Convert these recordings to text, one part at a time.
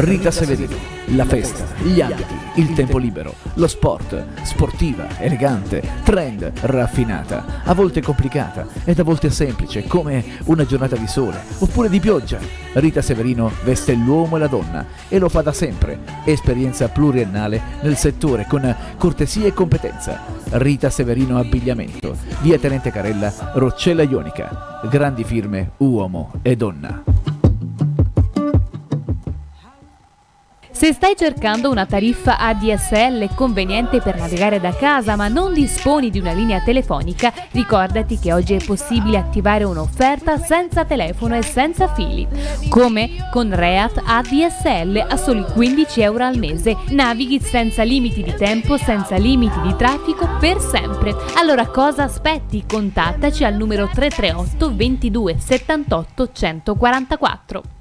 Rita Severino, la festa, gli abiti, il tempo libero, lo sport, sportiva, elegante, trend, raffinata, a volte complicata ed a volte semplice, come una giornata di sole oppure di pioggia. Rita Severino veste l'uomo e la donna e lo fa da sempre. Esperienza pluriennale nel settore con cortesia e competenza. Rita Severino Abbigliamento, via Tenente Carella, Roccella Ionica. Grandi firme, uomo e donna. Se stai cercando una tariffa ADSL conveniente per navigare da casa ma non disponi di una linea telefonica, ricordati che oggi è possibile attivare un'offerta senza telefono e senza fili. Come? Con Reat ADSL a soli 15 euro al mese. Navighi senza limiti di tempo, senza limiti di traffico per sempre. Allora cosa aspetti? Contattaci al numero 338 22 78 144.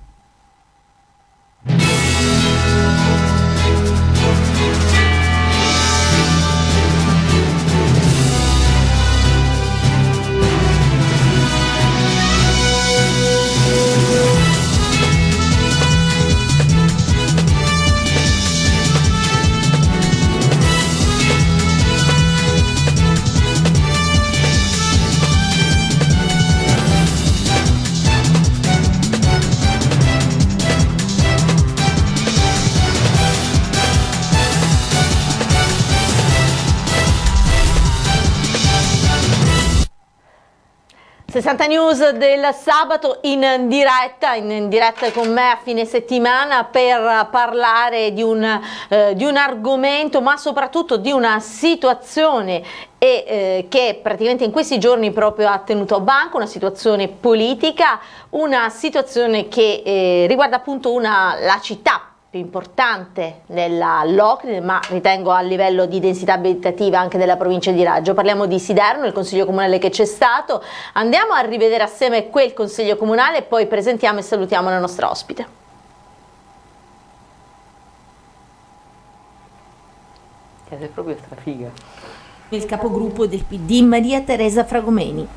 Sessanta News del sabato in diretta, in diretta con me a fine settimana per parlare di un, eh, di un argomento ma soprattutto di una situazione e, eh, che praticamente in questi giorni proprio ha tenuto a banco una situazione politica, una situazione che eh, riguarda appunto una, la città più importante nella LOC, ma ritengo a livello di densità abitativa anche della provincia di Raggio. Parliamo di Siderno, il consiglio comunale che c'è stato. Andiamo a rivedere assieme quel consiglio comunale e poi presentiamo e salutiamo la nostra ospite. Siete proprio strafiga. Il capogruppo del PD Maria Teresa Fragomeni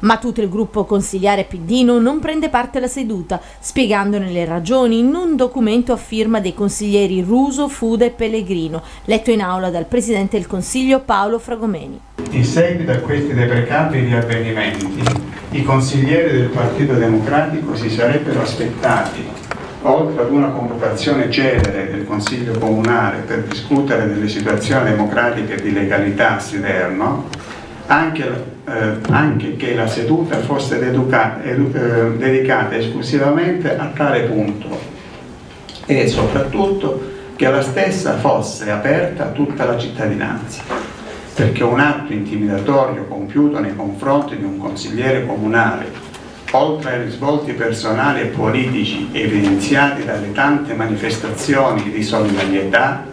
ma tutto il gruppo consigliare Piddino non prende parte alla seduta, spiegandone le ragioni in un documento a firma dei consiglieri Ruso, Fuda e Pellegrino, letto in aula dal Presidente del Consiglio Paolo Fragomeni. In seguito a questi deprecabili avvenimenti, i consiglieri del Partito Democratico si sarebbero aspettati, oltre ad una convocazione celere del Consiglio Comunale per discutere delle situazioni democratiche di legalità a Siderno, anche eh, anche che la seduta fosse educa, edu, eh, dedicata esclusivamente a tale punto. E soprattutto che la stessa fosse aperta a tutta la cittadinanza. Perché un atto intimidatorio compiuto nei confronti di un consigliere comunale oltre ai risvolti personali e politici evidenziati dalle tante manifestazioni di solidarietà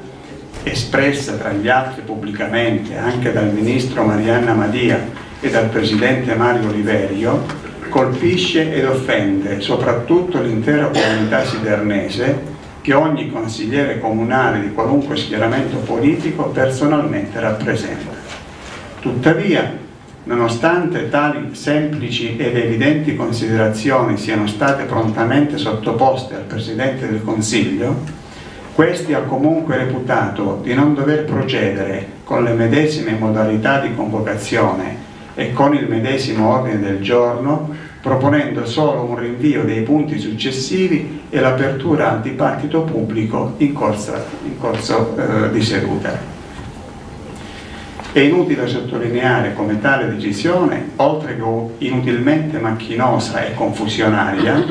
espresse tra gli altri pubblicamente anche dal ministro Marianna Madia e dal presidente Mario Oliverio colpisce ed offende soprattutto l'intera comunità sidernese che ogni consigliere comunale di qualunque schieramento politico personalmente rappresenta. Tuttavia, nonostante tali semplici ed evidenti considerazioni siano state prontamente sottoposte al Presidente del Consiglio, questi ha comunque reputato di non dover procedere con le medesime modalità di convocazione e con il medesimo ordine del giorno proponendo solo un rinvio dei punti successivi e l'apertura al dibattito pubblico in, corsa, in corso eh, di seduta. È inutile sottolineare come tale decisione, oltre che inutilmente macchinosa e confusionaria,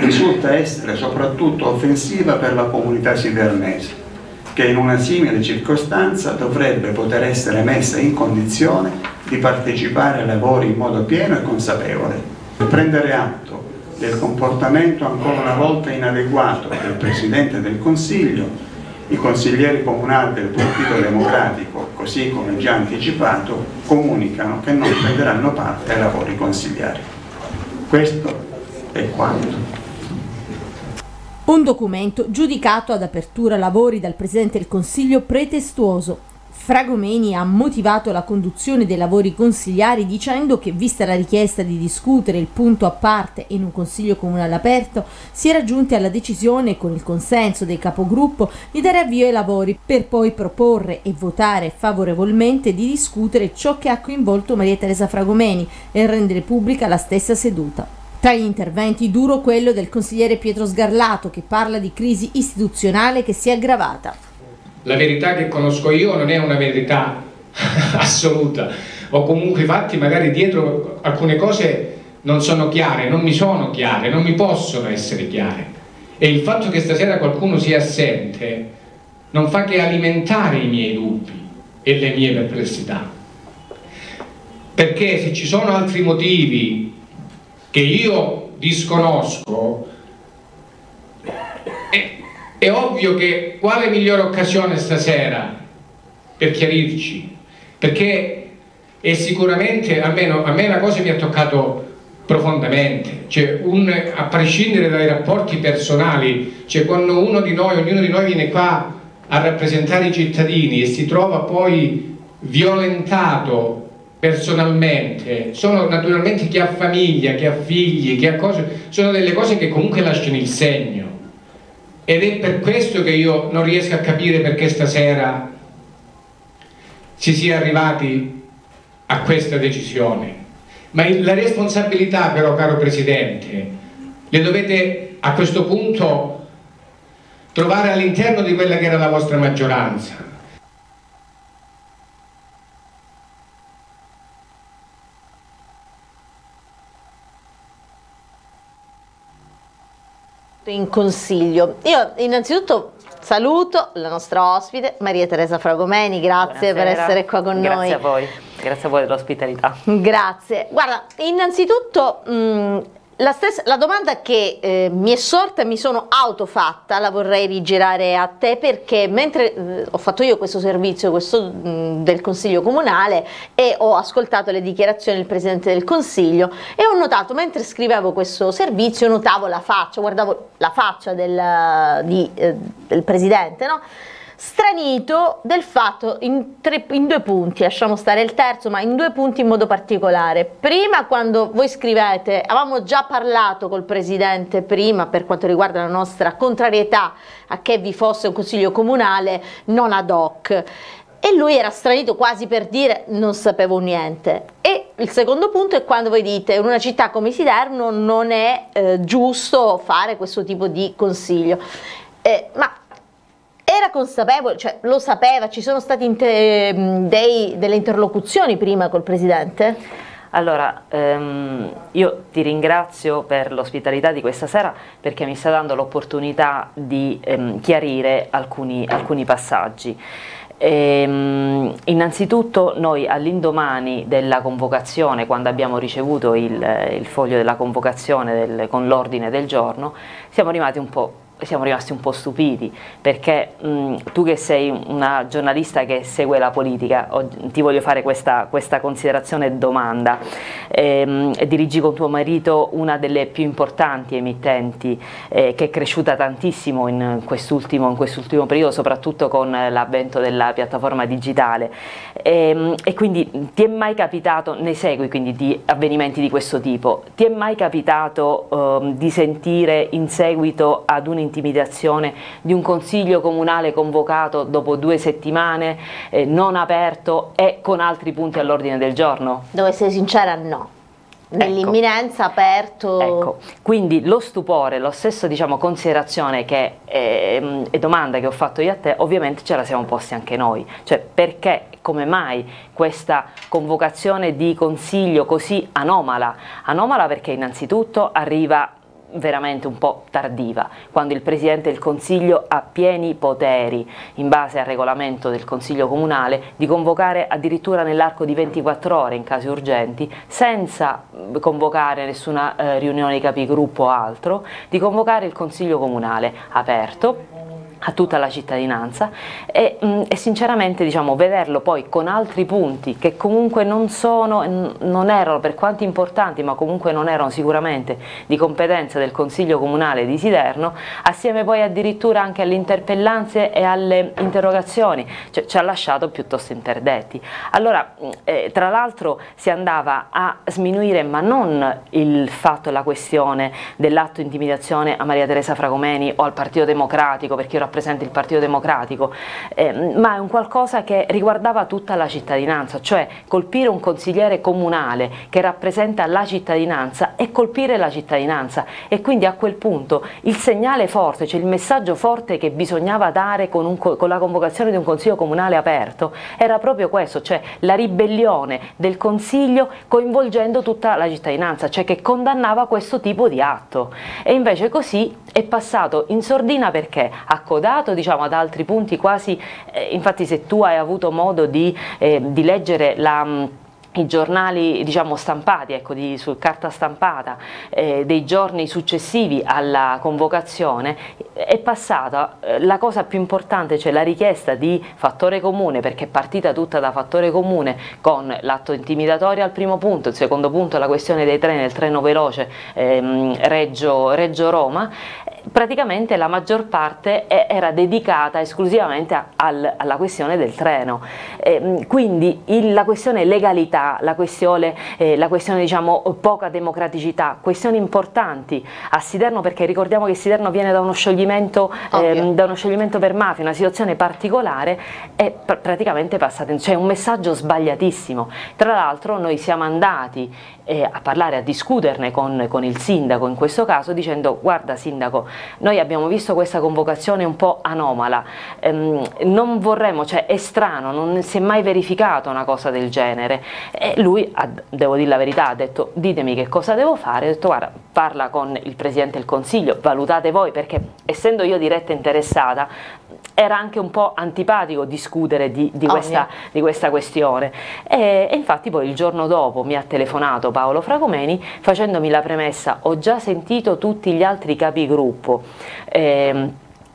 risulta essere soprattutto offensiva per la comunità sidernese che in una simile circostanza dovrebbe poter essere messa in condizione di partecipare ai lavori in modo pieno e consapevole. Prendere atto del comportamento ancora una volta inadeguato del Presidente del Consiglio, i consiglieri comunali del Partito Democratico, così come già anticipato, comunicano che non prenderanno parte ai lavori consigliari. Questo è quanto. Un documento giudicato ad apertura lavori dal Presidente del Consiglio pretestuoso. Fragomeni ha motivato la conduzione dei lavori consigliari dicendo che, vista la richiesta di discutere il punto a parte in un consiglio comunale aperto, si era giunti alla decisione, con il consenso dei capogruppo, di dare avvio ai lavori per poi proporre e votare favorevolmente di discutere ciò che ha coinvolto Maria Teresa Fragomeni e rendere pubblica la stessa seduta. Tra gli interventi duro quello del consigliere Pietro Sgarlato che parla di crisi istituzionale che si è aggravata la verità che conosco io non è una verità assoluta, o comunque i fatti magari dietro alcune cose non sono chiare, non mi sono chiare, non mi possono essere chiare. E il fatto che stasera qualcuno sia assente non fa che alimentare i miei dubbi e le mie perplessità. Perché se ci sono altri motivi che io disconosco, è ovvio che quale migliore occasione stasera per chiarirci? Perché è sicuramente, almeno a me una cosa mi ha toccato profondamente, cioè un, a prescindere dai rapporti personali, cioè quando uno di noi, ognuno di noi viene qua a rappresentare i cittadini e si trova poi violentato personalmente, sono naturalmente chi ha famiglia, chi ha figli, chi ha cose, sono delle cose che comunque lasciano il segno ed è per questo che io non riesco a capire perché stasera si sia arrivati a questa decisione. Ma la responsabilità però, caro Presidente, le dovete a questo punto trovare all'interno di quella che era la vostra maggioranza in consiglio. Io innanzitutto saluto la nostra ospite Maria Teresa Fragomeni, grazie Buonasera. per essere qua con grazie noi. Grazie a voi, grazie a voi dell'ospitalità. Grazie. Guarda, innanzitutto mh, la, stessa, la domanda che eh, mi è sorta e mi sono autofatta la vorrei rigirare a te perché mentre eh, ho fatto io questo servizio questo, mh, del Consiglio Comunale e ho ascoltato le dichiarazioni del Presidente del Consiglio e ho notato, mentre scrivevo questo servizio, notavo la faccia, guardavo la faccia del, di, eh, del Presidente, no? Stranito del fatto in, tre, in, due punti, lasciamo stare il terzo, ma in due punti in modo particolare. Prima quando voi scrivete, avevamo già parlato col Presidente prima per quanto riguarda la nostra contrarietà a che vi fosse un Consiglio Comunale non ad hoc e lui era stranito quasi per dire non sapevo niente. E il secondo punto è quando voi dite in una città come Siderno non è eh, giusto fare questo tipo di consiglio. Eh, ma era consapevole, cioè lo sapeva, ci sono state inter dei, delle interlocuzioni prima col Presidente? Allora, ehm, io ti ringrazio per l'ospitalità di questa sera perché mi sta dando l'opportunità di ehm, chiarire alcuni, alcuni passaggi. Ehm, innanzitutto noi all'indomani della convocazione, quando abbiamo ricevuto il, il foglio della convocazione del, con l'ordine del giorno, siamo rimasti un po' siamo rimasti un po' stupiti perché mh, tu che sei una giornalista che segue la politica, ti voglio fare questa, questa considerazione e domanda, ehm, dirigi con tuo marito una delle più importanti emittenti eh, che è cresciuta tantissimo in quest'ultimo, quest periodo, soprattutto con l'avvento della piattaforma digitale. Ehm, e quindi ti è mai capitato, ne segui quindi di avvenimenti di questo tipo, ti è mai capitato eh, di sentire in seguito ad un intimidazione di un consiglio comunale convocato dopo due settimane, eh, non aperto e con altri punti all'ordine del giorno? Devo essere sincera, no nell'imminenza ecco. aperto. Ecco, quindi lo stupore, lo stesso diciamo considerazione che eh, e domanda che ho fatto io a te, ovviamente ce la siamo posti anche noi, cioè perché, come mai questa convocazione di consiglio così anomala? Anomala perché innanzitutto arriva veramente un po' tardiva, quando il Presidente del Consiglio ha pieni poteri, in base al regolamento del Consiglio Comunale, di convocare addirittura nell'arco di 24 ore in casi urgenti, senza convocare nessuna eh, riunione di capigruppo o altro, di convocare il Consiglio Comunale. Aperto a tutta la cittadinanza e, mm, e, sinceramente diciamo vederlo poi con altri punti che comunque non sono, non erano per quanto importanti ma comunque non erano sicuramente di competenza del Consiglio Comunale di Siderno assieme poi addirittura anche alle interpellanze e alle interrogazioni cioè, ci ha lasciato piuttosto interdetti. Allora mm, eh, tra l'altro si andava a sminuire ma non il fatto e la questione dell'atto intimidazione a Maria Teresa Fragomeni o al Partito Democratico perché io rappresenta il Partito Democratico, eh, ma è un qualcosa che riguardava tutta la cittadinanza, cioè colpire un consigliere comunale che rappresenta la cittadinanza e colpire la cittadinanza. E quindi a quel punto il segnale forte, cioè il messaggio forte che bisognava dare con, un, con la convocazione di un consiglio comunale aperto era proprio questo, cioè la ribellione del consiglio coinvolgendo tutta la cittadinanza, cioè che condannava questo tipo di atto. E invece così è passato in sordina perché? A accodato diciamo, ad altri punti quasi, eh, infatti se tu hai avuto modo di, eh, di leggere la mm, i giornali diciamo, stampati, ecco, di, su carta stampata eh, dei giorni successivi alla convocazione è passata eh, la cosa più importante, cioè la richiesta di fattore comune perché è partita tutta da fattore comune con l'atto intimidatorio al primo punto, il secondo punto la questione dei treni, il treno veloce ehm, Reggio, Reggio praticamente la maggior parte era dedicata esclusivamente al, alla questione del treno. Eh, quindi il, la questione legalità, la questione, eh, la questione diciamo, poca democraticità, questioni importanti a Siderno perché ricordiamo che Siderno viene da uno scioglimento, eh, da uno scioglimento per mafia, una situazione particolare, è pr praticamente passata, cioè un messaggio sbagliatissimo. Tra l'altro noi siamo andati eh, a parlare, a discuterne con, con, il sindaco in questo caso dicendo guarda sindaco noi abbiamo visto questa convocazione un po' anomala, ehm, non vorremmo, cioè è strano, non si è mai verificata una cosa del genere. E lui, devo dire la verità, ha detto ditemi che cosa devo fare, ha detto guarda parla con il Presidente del Consiglio, valutate voi perché essendo io diretta interessata era anche un po' antipatico discutere di, di, questa, di questa, questione. E, e, infatti poi il giorno dopo mi ha telefonato Paolo Fragomeni facendomi la premessa ho già sentito tutti gli altri capigruppo eh,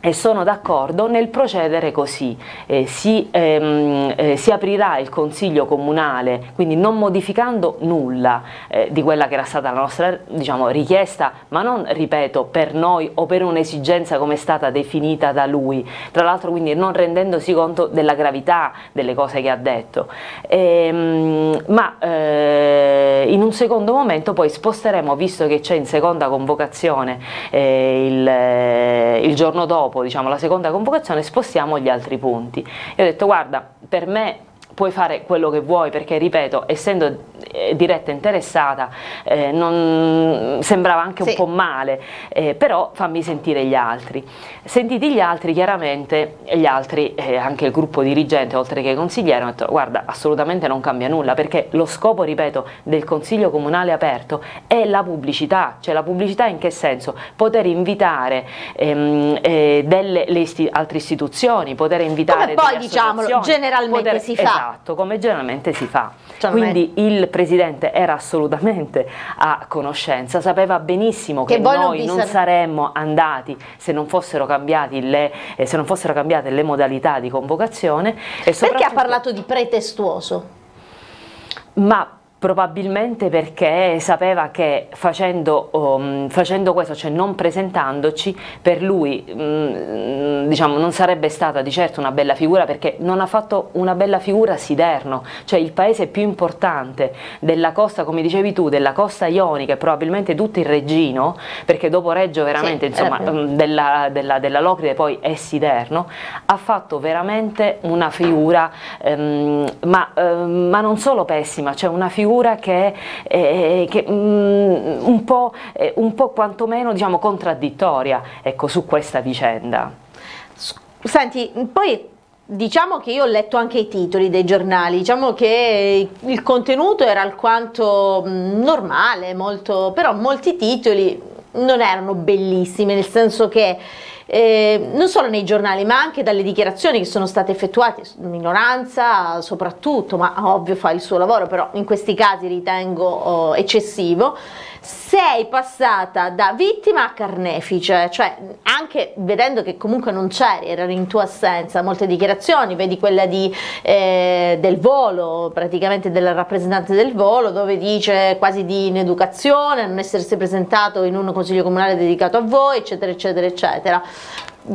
e sono d'accordo nel procedere così, eh, si, ehm, eh, si, aprirà il Consiglio Comunale, quindi non modificando nulla eh, di quella che era stata la nostra diciamo, richiesta, ma non, ripeto, per noi o per un'esigenza come è stata definita da lui, tra l'altro quindi non rendendosi conto della gravità delle cose che ha detto, ehm, ma eh, in un secondo momento poi sposteremo, visto che c'è in seconda convocazione eh, il, eh, il giorno dopo, dopo diciamo, la seconda convocazione spostiamo gli altri punti. E ho detto guarda, per me puoi fare quello che vuoi perché ripeto essendo eh, diretta interessata eh, non, sembrava anche sì. un po' male eh, però fammi sentire gli altri. Sentiti gli altri chiaramente gli altri eh, anche il gruppo dirigente oltre che i consiglieri hanno detto guarda assolutamente non cambia nulla perché lo scopo ripeto del consiglio comunale aperto è la pubblicità. Cioè la pubblicità in che senso? Poter invitare ehm, eh, delle isti altre istituzioni poter invitare come poi diciamolo generalmente poter, si fa. esatto come generalmente si fa cioè, quindi il Presidente era assolutamente a conoscenza, sapeva benissimo che, che noi non, non saremmo andati se non fossero, le, eh, se non fossero cambiate le modalità di convocazione. Perché ha parlato di pretestuoso? Ma probabilmente perché sapeva che facendo, um, facendo, questo, cioè non presentandoci, per lui um, diciamo, non sarebbe stata di certo una bella figura perché non ha fatto una bella figura Siderno, cioè il paese più importante della costa, come dicevi tu, della costa ionica e probabilmente tutto il Reggino, perché dopo Reggio veramente, sì, insomma, um, della, della, della, Locride poi è Siderno, ha fatto veramente una figura, um, ma, um, ma non solo pessima, cioè una figura figura che, eh, che mm, un, po', eh, un po' quantomeno diciamo, contraddittoria ecco, su questa vicenda. Senti, poi Diciamo che io ho letto anche i titoli dei giornali, diciamo che il contenuto era alquanto mm, normale, molto, però molti titoli non erano bellissimi, nel senso che eh, non solo nei giornali ma anche dalle dichiarazioni che sono state effettuate, minoranza soprattutto, ma ovvio fa il suo lavoro, però in questi casi ritengo oh, eccessivo, sei passata da vittima a carnefice, cioè anche vedendo che comunque non c'eri, erano in tua assenza molte dichiarazioni, vedi quella di, eh, del volo, praticamente del rappresentante del volo, dove dice quasi di ineducazione, non essersi presentato in un consiglio comunale dedicato a voi, eccetera, eccetera, eccetera.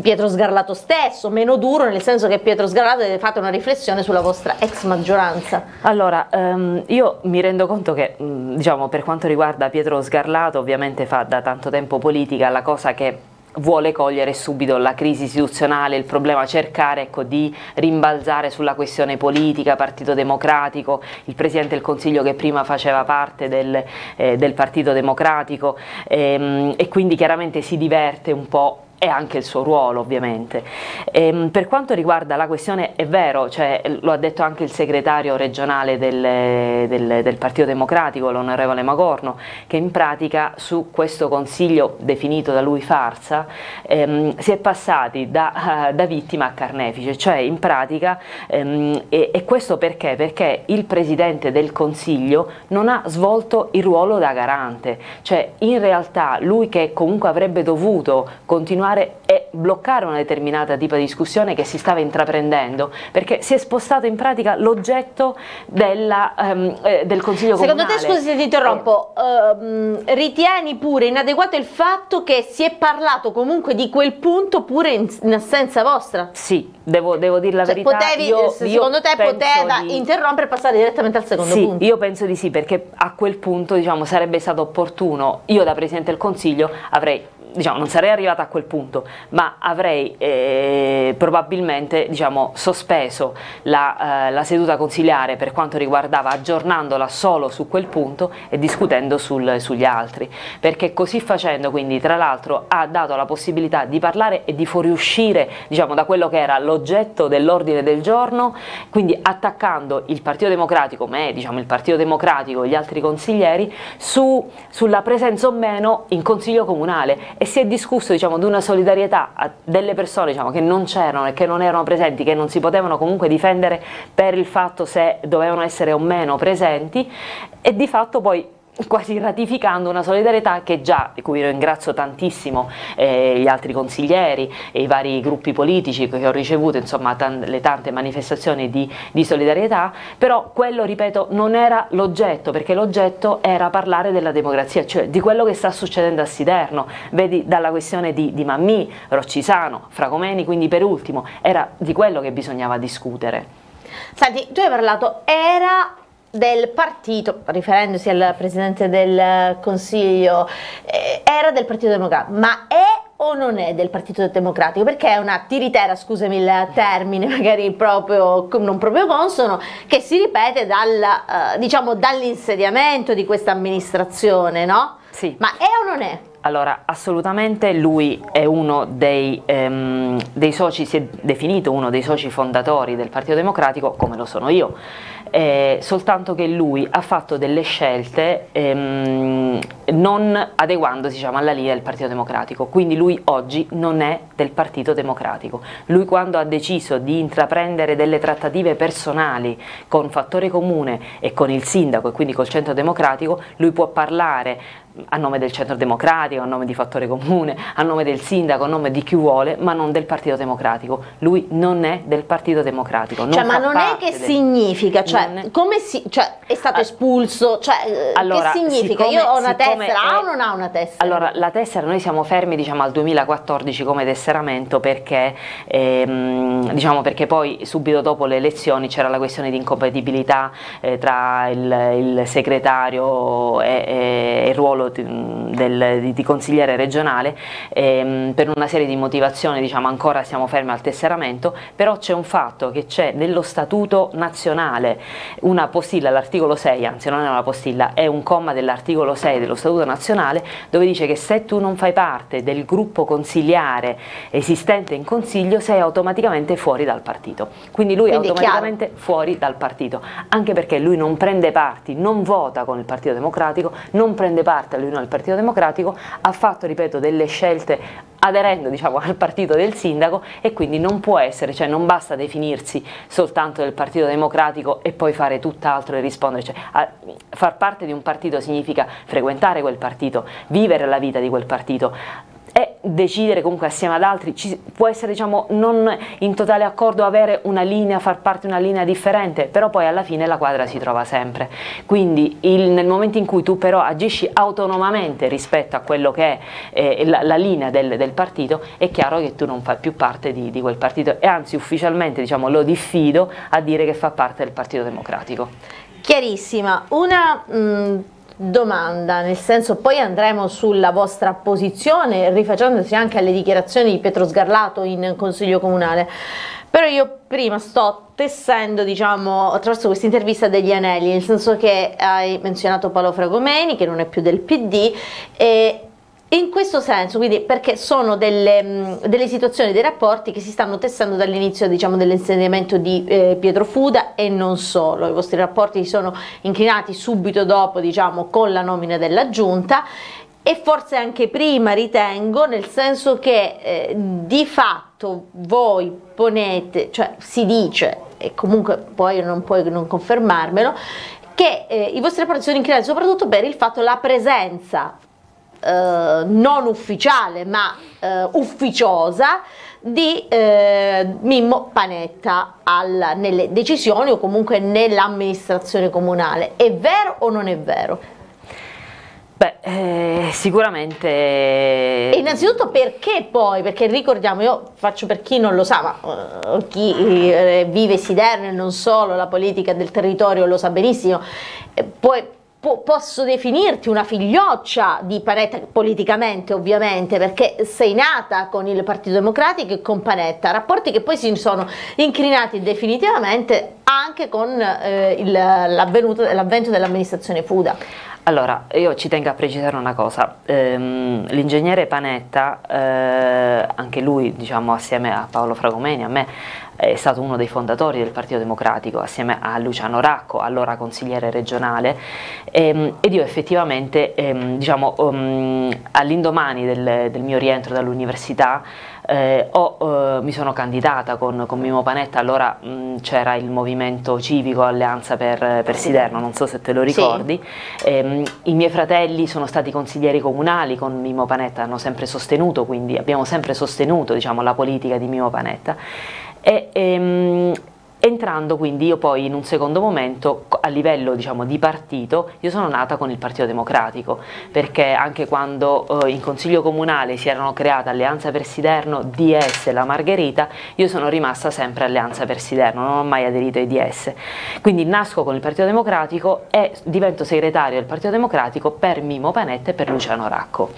Pietro Sgarlato stesso, meno duro nel senso che Pietro Sgarlato avete fatto una riflessione sulla vostra ex maggioranza. Allora, um, io mi rendo conto che um, diciamo, per quanto riguarda Pietro Sgarlato ovviamente fa da tanto tempo politica, la cosa che vuole cogliere subito la crisi istituzionale, il problema cercare ecco, di rimbalzare sulla questione politica, Partito Democratico, il Presidente del Consiglio che prima faceva parte del, eh, del Partito Democratico ehm, e quindi chiaramente si diverte un po' e anche il suo ruolo ovviamente. Ehm, per quanto riguarda la questione, è vero, cioè, lo ha detto anche il segretario regionale del, del, del Partito Democratico, l'onorevole Magorno, che in pratica su questo consiglio definito da lui farsa ehm, si è passati da, uh, da, vittima a carnefice, cioè in pratica, ehm, e, e questo perché? Perché il Presidente del Consiglio non ha svolto il ruolo da garante, cioè in realtà lui che comunque avrebbe dovuto continuare continuare e bloccare una determinata tipo di discussione che si stava intraprendendo, perché si è spostato in pratica l'oggetto um, eh, del Consiglio Secondo Comunale. Secondo te, scusi se ti interrompo, uh, ritieni pure inadeguato il fatto che si è parlato comunque di quel punto pure in, in assenza vostra? Sì, devo, devo dire la cioè, verità. Potevi, io, secondo io te poteva di... interrompere e passare direttamente al secondo sì, punto? io penso di sì, perché a quel punto diciamo, sarebbe stato opportuno, io da Presidente del Consiglio avrei diciamo, non sarei arrivata a quel punto, ma avrei eh, probabilmente diciamo, sospeso la, eh, la, seduta consigliare per quanto riguardava aggiornandola solo su quel punto e discutendo sul, sugli altri, perché così facendo quindi tra l'altro ha dato la possibilità di parlare e di fuoriuscire diciamo, da quello che era l'oggetto dell'ordine del giorno, quindi attaccando il Partito Democratico, me, diciamo, il Partito Democratico e gli altri consiglieri su, sulla presenza o meno in Consiglio Comunale e si è discusso diciamo, di una solidarietà a delle persone diciamo, che non c'erano e che non erano presenti, che non si potevano comunque difendere per il fatto se dovevano essere o meno presenti. E di fatto poi quasi ratificando una solidarietà che già, di cui ringrazio tantissimo eh, gli altri consiglieri e i vari gruppi politici che ho ricevuto, insomma le tante manifestazioni di, di, solidarietà, però quello, ripeto, non era l'oggetto, perché l'oggetto era parlare della democrazia, cioè di quello che sta succedendo a Siderno, vedi dalla questione di, di Mammì, Roccisano, Fragomeni, quindi per ultimo, era di quello che bisognava discutere. Senti, tu hai parlato, era del partito, riferendosi al Presidente del Consiglio, eh, era del Partito Democratico, ma è o non è del Partito Democratico? Perché è una tiritera, scusami il termine, magari proprio, non proprio consono, che si ripete dal, eh, diciamo, dall'insediamento di questa amministrazione, no? Sì. Ma è o non è? Allora, assolutamente lui è uno dei, ehm, dei soci, si è definito uno dei soci fondatori del Partito Democratico, come lo sono io eh, soltanto che lui ha fatto delle scelte ehm, non adeguandosi diciamo, alla linea del Partito Democratico, quindi lui oggi non è del Partito Democratico. Lui quando ha deciso di intraprendere delle trattative personali con Fattore Comune e con il sindaco e quindi col Centro Democratico, lui può parlare a nome del centro democratico, a nome di Fattore Comune, a nome del sindaco, a nome di chi vuole, ma non del Partito Democratico. Lui non è del Partito Democratico. Non cioè, ma non è che del... significa, cioè, è... come si, cioè, è stato ah, espulso, cioè, eh, allora, che significa? Siccome, Io ho una tessera, ha o non ha una tessera? Allora, la tessera, noi siamo fermi diciamo, al 2014 come tesseramento perché, ehm, diciamo, perché poi subito dopo le elezioni c'era la questione di incompatibilità eh, tra il, il segretario e, e il ruolo del, di, di, consigliere regionale ehm, per una serie di motivazioni diciamo ancora siamo fermi al tesseramento però c'è un fatto che c'è nello statuto nazionale una postilla l'articolo 6 anzi non è una postilla è un comma dell'articolo 6 dello statuto nazionale dove dice che se tu non fai parte del gruppo consigliare esistente in consiglio sei automaticamente fuori dal partito quindi lui quindi è automaticamente chiaro. fuori dal partito anche perché lui non prende parti non vota con il Partito Democratico non prende parte parte all'Unione del Partito Democratico, ha fatto, ripeto, delle scelte aderendo diciamo, al partito del sindaco e quindi non può essere, cioè non basta definirsi soltanto del Partito Democratico e poi fare tutt'altro e rispondere, cioè, a, far parte di un partito significa frequentare quel partito, vivere la vita di quel partito, e decidere comunque assieme ad altri, ci può essere diciamo non in totale accordo avere una linea, far parte di una linea differente, però poi alla fine la quadra si trova sempre. Quindi il, nel momento in cui tu però agisci autonomamente rispetto a quello che è eh, la, la, linea del, del, partito, è chiaro che tu non fai più parte di, di quel partito e anzi ufficialmente diciamo, lo diffido a dire che fa parte del Partito Democratico. Chiarissima. Una mh domanda, nel senso poi andremo sulla vostra posizione rifacendosi anche alle dichiarazioni di Pietro Sgarlato in Consiglio Comunale. Però io prima sto tessendo, diciamo, attraverso questa intervista degli anelli, nel senso che hai menzionato Paolo Fragomeni, che non è più del PD, e in questo senso, quindi perché sono delle, delle, situazioni, dei rapporti che si stanno testando dall'inizio diciamo, dell'insediamento di eh, Pietro Fuda e non solo, i vostri rapporti si sono inclinati subito dopo diciamo, con la nomina della giunta e forse anche prima ritengo, nel senso che eh, di fatto voi ponete, cioè si dice, e comunque poi non puoi non confermarmelo, che eh, i vostri rapporti sono inclinati soprattutto per il fatto la presenza eh, non ufficiale ma eh, ufficiosa di eh, Mimmo Panetta al, nelle decisioni o comunque nell'amministrazione comunale. È vero o non è vero? Beh, eh, sicuramente... E innanzitutto perché poi? Perché ricordiamo, io faccio per chi non lo sa, ma uh, chi uh, vive Siderno e non solo la politica del territorio lo sa benissimo, eh, poi po posso definirti una figlioccia di Panetta politicamente ovviamente perché sei nata con il Partito Democratico e con Panetta, rapporti che poi si sono incrinati definitivamente anche con eh, l'avvento dell'amministrazione Fuda. Allora, io ci tengo a precisare una cosa, ehm, l'ingegnere Panetta, eh, anche lui diciamo assieme a Paolo Fragomeni, a me, è stato uno dei fondatori del Partito Democratico assieme a Luciano Racco, allora consigliere regionale, ehm, ed io effettivamente ehm, diciamo, um, all'indomani del, del mio rientro dall'università eh, ho, eh, mi sono candidata con, con Mimo Panetta, allora c'era il movimento civico Alleanza per, per Siderno, non so se te lo ricordi, sì. eh, i miei fratelli sono stati consiglieri comunali con Mimo Panetta, hanno sempre sostenuto, quindi abbiamo sempre sostenuto diciamo, la politica di Mimo Panetta e, ehm, Entrando quindi io poi in un secondo momento a livello diciamo, di partito, io sono nata con il Partito Democratico perché anche quando eh, in Consiglio Comunale si erano create Alleanza per Siderno, DS e la Margherita, io sono rimasta sempre Alleanza per Siderno, non ho mai aderito ai DS. Quindi nasco con il Partito Democratico e divento segretario del Partito Democratico per Mimo Panetta e per Luciano Racco.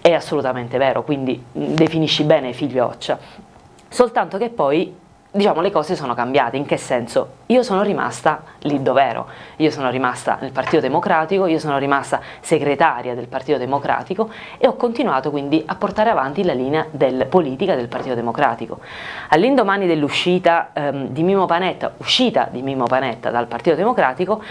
È assolutamente vero, quindi definisci bene figlioccia. Soltanto che poi diciamo le cose sono cambiate, in che senso? Io sono rimasta lì dov'ero, io sono rimasta nel Partito Democratico, io sono rimasta segretaria del Partito Democratico e ho continuato quindi a portare avanti la linea del, politica del Partito Democratico. All'indomani dell'uscita ehm, di Mimo Panetta, uscita di Mimo Panetta dal Partito Democratico,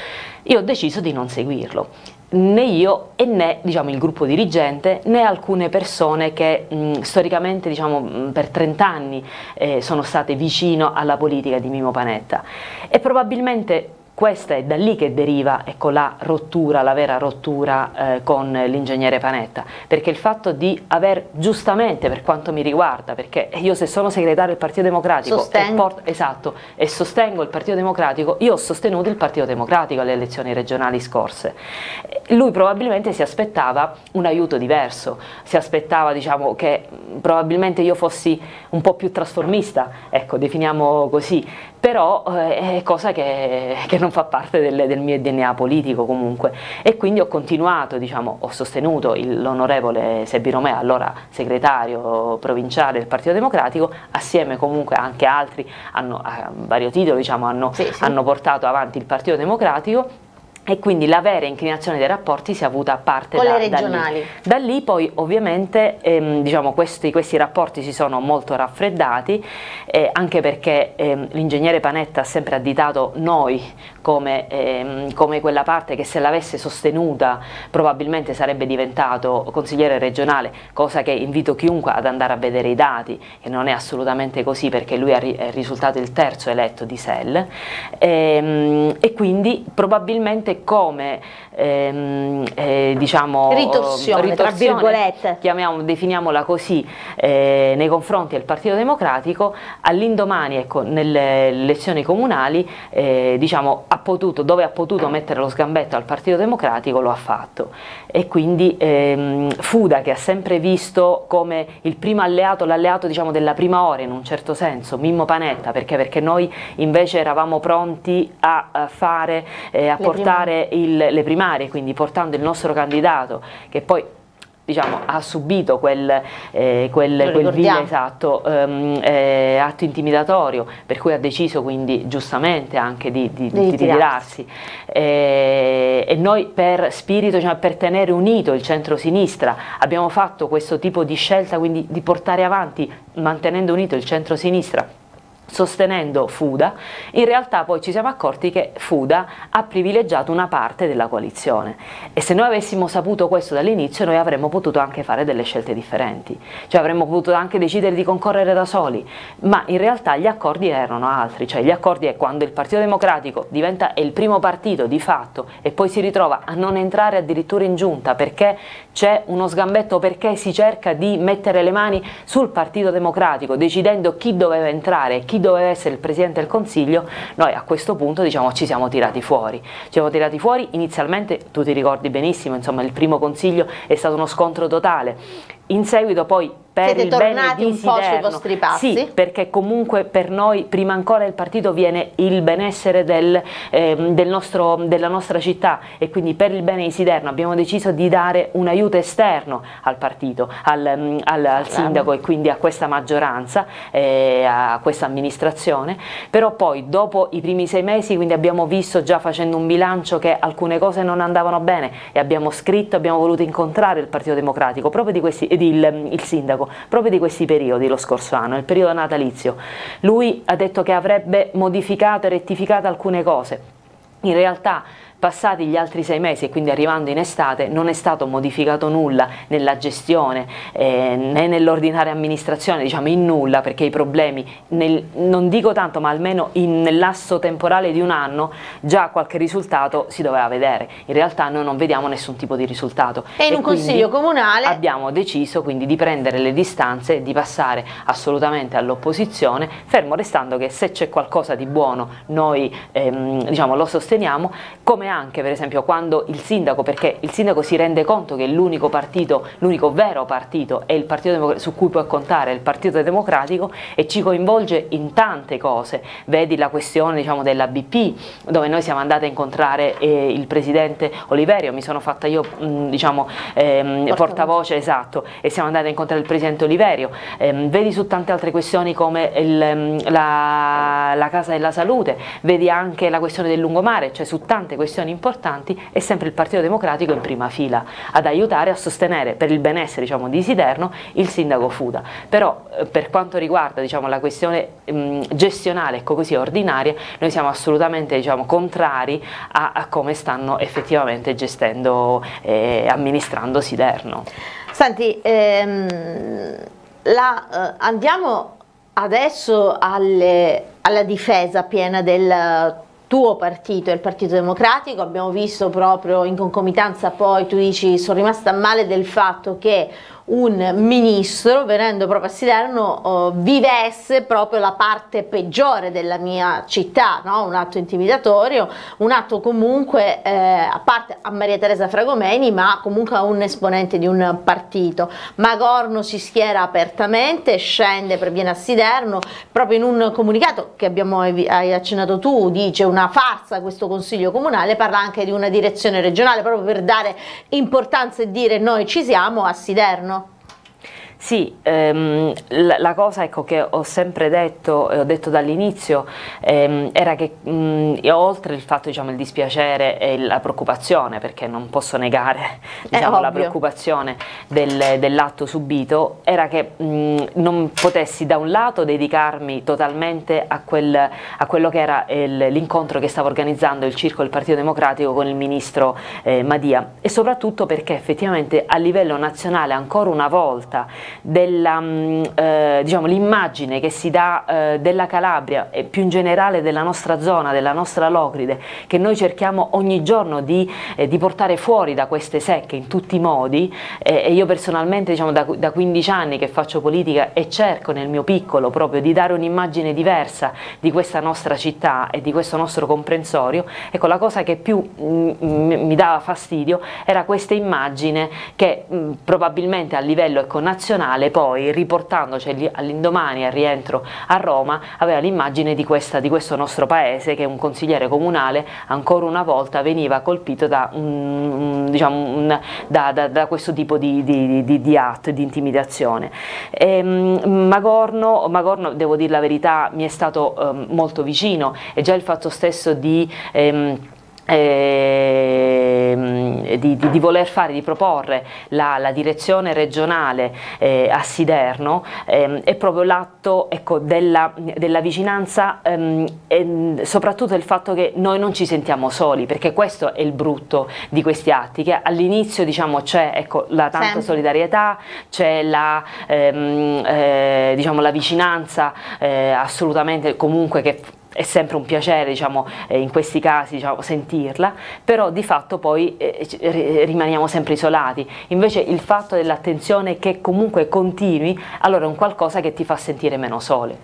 io ho deciso di non seguirlo né io e né diciamo, il gruppo dirigente né alcune persone che mh, storicamente diciamo, mh, per 30 anni eh, sono state vicino alla politica di Mimo Panetta. E probabilmente questa è da lì che deriva ecco, la rottura, la vera rottura eh, con l'ingegnere Panetta, perché il fatto di aver giustamente, per quanto mi riguarda, perché io se sono segretario del Partito Democratico e, porto, esatto, e sostengo il Partito Democratico, io ho sostenuto il Partito Democratico alle elezioni regionali scorse. Lui probabilmente si aspettava un aiuto diverso, si aspettava diciamo, che probabilmente io fossi un po' più trasformista, ecco, definiamo così, però eh, è cosa che, che, non fa parte del, del, mio DNA politico comunque e quindi ho continuato, diciamo, ho sostenuto l'onorevole Sebbi Romea, allora segretario provinciale del Partito Democratico, assieme comunque anche altri hanno, a vario titolo diciamo, hanno, sì, sì. hanno portato avanti il Partito Democratico e quindi la vera inclinazione dei rapporti si è avuta a parte con da, le regionali. Da lì. da lì. poi ovviamente ehm, diciamo, questi, questi, rapporti si sono molto raffreddati eh, anche perché ehm, l'ingegnere Panetta ha sempre additato noi come, ehm, come quella parte che se l'avesse sostenuta probabilmente sarebbe diventato consigliere regionale, cosa che invito chiunque ad andare a vedere i dati, che non è assolutamente così perché lui è risultato il terzo eletto di SEL. Ehm, e quindi probabilmente come ehm, eh, diciamo ritorsione, ritorsione chiamiamo, definiamola così eh, nei confronti del Partito Democratico all'indomani ecco, nelle elezioni comunali eh, diciamo, ha potuto, dove ha potuto mettere lo sgambetto al Partito Democratico lo ha fatto e quindi ehm, Fuda che ha sempre visto come il primo alleato, l'alleato diciamo, della prima ora in un certo senso, Mimmo Panetta perché, perché noi invece eravamo pronti a, fare, eh, a portare fare il, le primarie, quindi portando il nostro candidato che poi diciamo, ha subito quel, eh, quel, quel vile esatto, um, eh, atto intimidatorio, per cui ha deciso quindi giustamente anche di, di, di, ritirarsi. Eh, e noi per spirito, diciamo, per tenere unito il centro-sinistra abbiamo fatto questo tipo di scelta, quindi di portare avanti, mantenendo unito il centro-sinistra sostenendo Fuda, in realtà poi ci siamo accorti che Fuda ha privilegiato una parte della coalizione. E se noi avessimo saputo questo dall'inizio noi avremmo potuto anche fare delle scelte differenti, cioè avremmo potuto anche decidere di concorrere da soli, ma in realtà gli accordi erano altri, cioè gli accordi è quando il Partito Democratico diventa il primo partito di fatto e poi si ritrova a non entrare addirittura in giunta perché c'è uno sgambetto, perché si cerca di mettere le mani sul Partito Democratico decidendo chi doveva entrare e chi chi doveva essere il Presidente del Consiglio, noi a questo punto diciamo, ci siamo tirati fuori. Ci siamo tirati fuori inizialmente, tu ti ricordi benissimo, insomma il primo Consiglio è stato uno scontro totale, in seguito poi per Siete il bene di un po' sui vostri passi? Sì, perché comunque per noi prima ancora il partito viene il benessere del, eh, del nostro, della nostra città e quindi per il bene di Siderno abbiamo deciso di dare un aiuto esterno al partito, al, mm, al, al sindaco e quindi a questa maggioranza, eh, a questa amministrazione, però poi dopo i primi sei mesi quindi abbiamo visto già facendo un bilancio che alcune cose non andavano bene e abbiamo scritto, abbiamo voluto incontrare il Partito Democratico proprio di questi, il, il sindaco proprio di questi periodi lo scorso anno, il periodo natalizio. Lui ha detto che avrebbe modificato e rettificato alcune cose. In realtà Passati gli altri sei mesi e quindi arrivando in estate non è stato modificato nulla nella gestione eh, né nell'ordinaria amministrazione, diciamo in nulla perché i problemi, nel, non dico tanto ma almeno in, nel lasso temporale di un anno già qualche risultato si doveva vedere, in realtà noi non vediamo nessun tipo di risultato. E in un consiglio comunale abbiamo deciso quindi di prendere le distanze e di passare assolutamente all'opposizione, fermo restando che se c'è qualcosa di buono noi ehm, diciamo, lo sosteniamo, come come anche per esempio quando il sindaco, perché il sindaco si rende conto che l'unico partito, l'unico vero partito è il partito su cui può contare il Partito Democratico e ci coinvolge in tante cose, vedi la questione diciamo, della BP dove noi siamo andati a incontrare eh, il presidente Oliverio, mi sono fatta io mh, diciamo, ehm, portavoce. esatto e siamo andati a incontrare il presidente Oliverio, ehm, vedi su tante altre questioni come il, la, la Casa della Salute, vedi anche la questione del lungomare, cioè su tante questioni questioni importanti è sempre il Partito Democratico in prima fila ad aiutare a sostenere per il benessere diciamo, di Siderno il sindaco Fuda. Però eh, per quanto riguarda diciamo, la questione mh, gestionale, ecco così, ordinaria, noi siamo assolutamente diciamo, contrari a, a, come stanno effettivamente gestendo e eh, amministrando Siderno. Senti, ehm, la, eh, andiamo adesso alle, alla difesa piena del tuo partito, il Partito Democratico, abbiamo visto proprio in concomitanza poi tu dici sono rimasta male del fatto che un ministro, venendo proprio a Siderno, uh, vivesse proprio la parte peggiore della mia città, no? un atto intimidatorio, un atto comunque, eh, a parte a Maria Teresa Fragomeni, ma comunque a un esponente di un partito. Magorno si schiera apertamente, scende per viene a Siderno, proprio in un comunicato che abbiamo hai accennato tu, dice una farsa questo consiglio comunale, parla anche di una direzione regionale, proprio per dare importanza e dire noi ci siamo a Siderno. Sì, ehm, la, la, cosa ecco, che ho sempre detto e ho detto dall'inizio ehm, era che mh, oltre il fatto, diciamo, il dispiacere e la preoccupazione, perché non posso negare diciamo, la preoccupazione del, dell'atto subito, era che mh, non potessi da un lato dedicarmi totalmente a, quel, a quello che era l'incontro che stava organizzando il Circo del Partito Democratico con il ministro eh, Madia e soprattutto perché effettivamente a livello nazionale ancora una volta dell'immagine mm, eh, diciamo, che si dà eh, della Calabria e più in generale della nostra zona, della nostra Locride, che noi cerchiamo ogni giorno di, eh, di portare fuori da queste secche in tutti i modi e io personalmente diciamo, da, da 15 anni che faccio politica e cerco nel mio piccolo proprio di dare un'immagine diversa di questa nostra città e di questo nostro comprensorio, ecco la cosa che più mm, mi dava fastidio era questa immagine che mh, probabilmente a livello ecco, nazionale poi riportandoci all'indomani al rientro a Roma aveva l'immagine di, di, questo nostro paese che un consigliere comunale ancora una volta veniva colpito da, un, diciamo, un, da, da, da questo tipo di, di, di, atto, di intimidazione. E, ehm, Magorno, Magorno, devo dire la verità, mi è stato um, molto vicino e già il fatto stesso di... Um, eh, di, di, di, voler fare, di proporre la, la direzione regionale eh, a Siderno eh, è proprio l'atto ecco, della, della, vicinanza ehm, e soprattutto il fatto che noi non ci sentiamo soli perché questo è il brutto di questi atti che all'inizio diciamo, c'è ecco, la tanta Sempre. solidarietà c'è la, ehm, eh, diciamo, la vicinanza eh, assolutamente comunque che è sempre un piacere diciamo, eh, in questi casi diciamo, sentirla, però di fatto poi eh, rimaniamo sempre isolati. Invece il fatto dell'attenzione che comunque continui, allora è un qualcosa che ti fa sentire meno soli.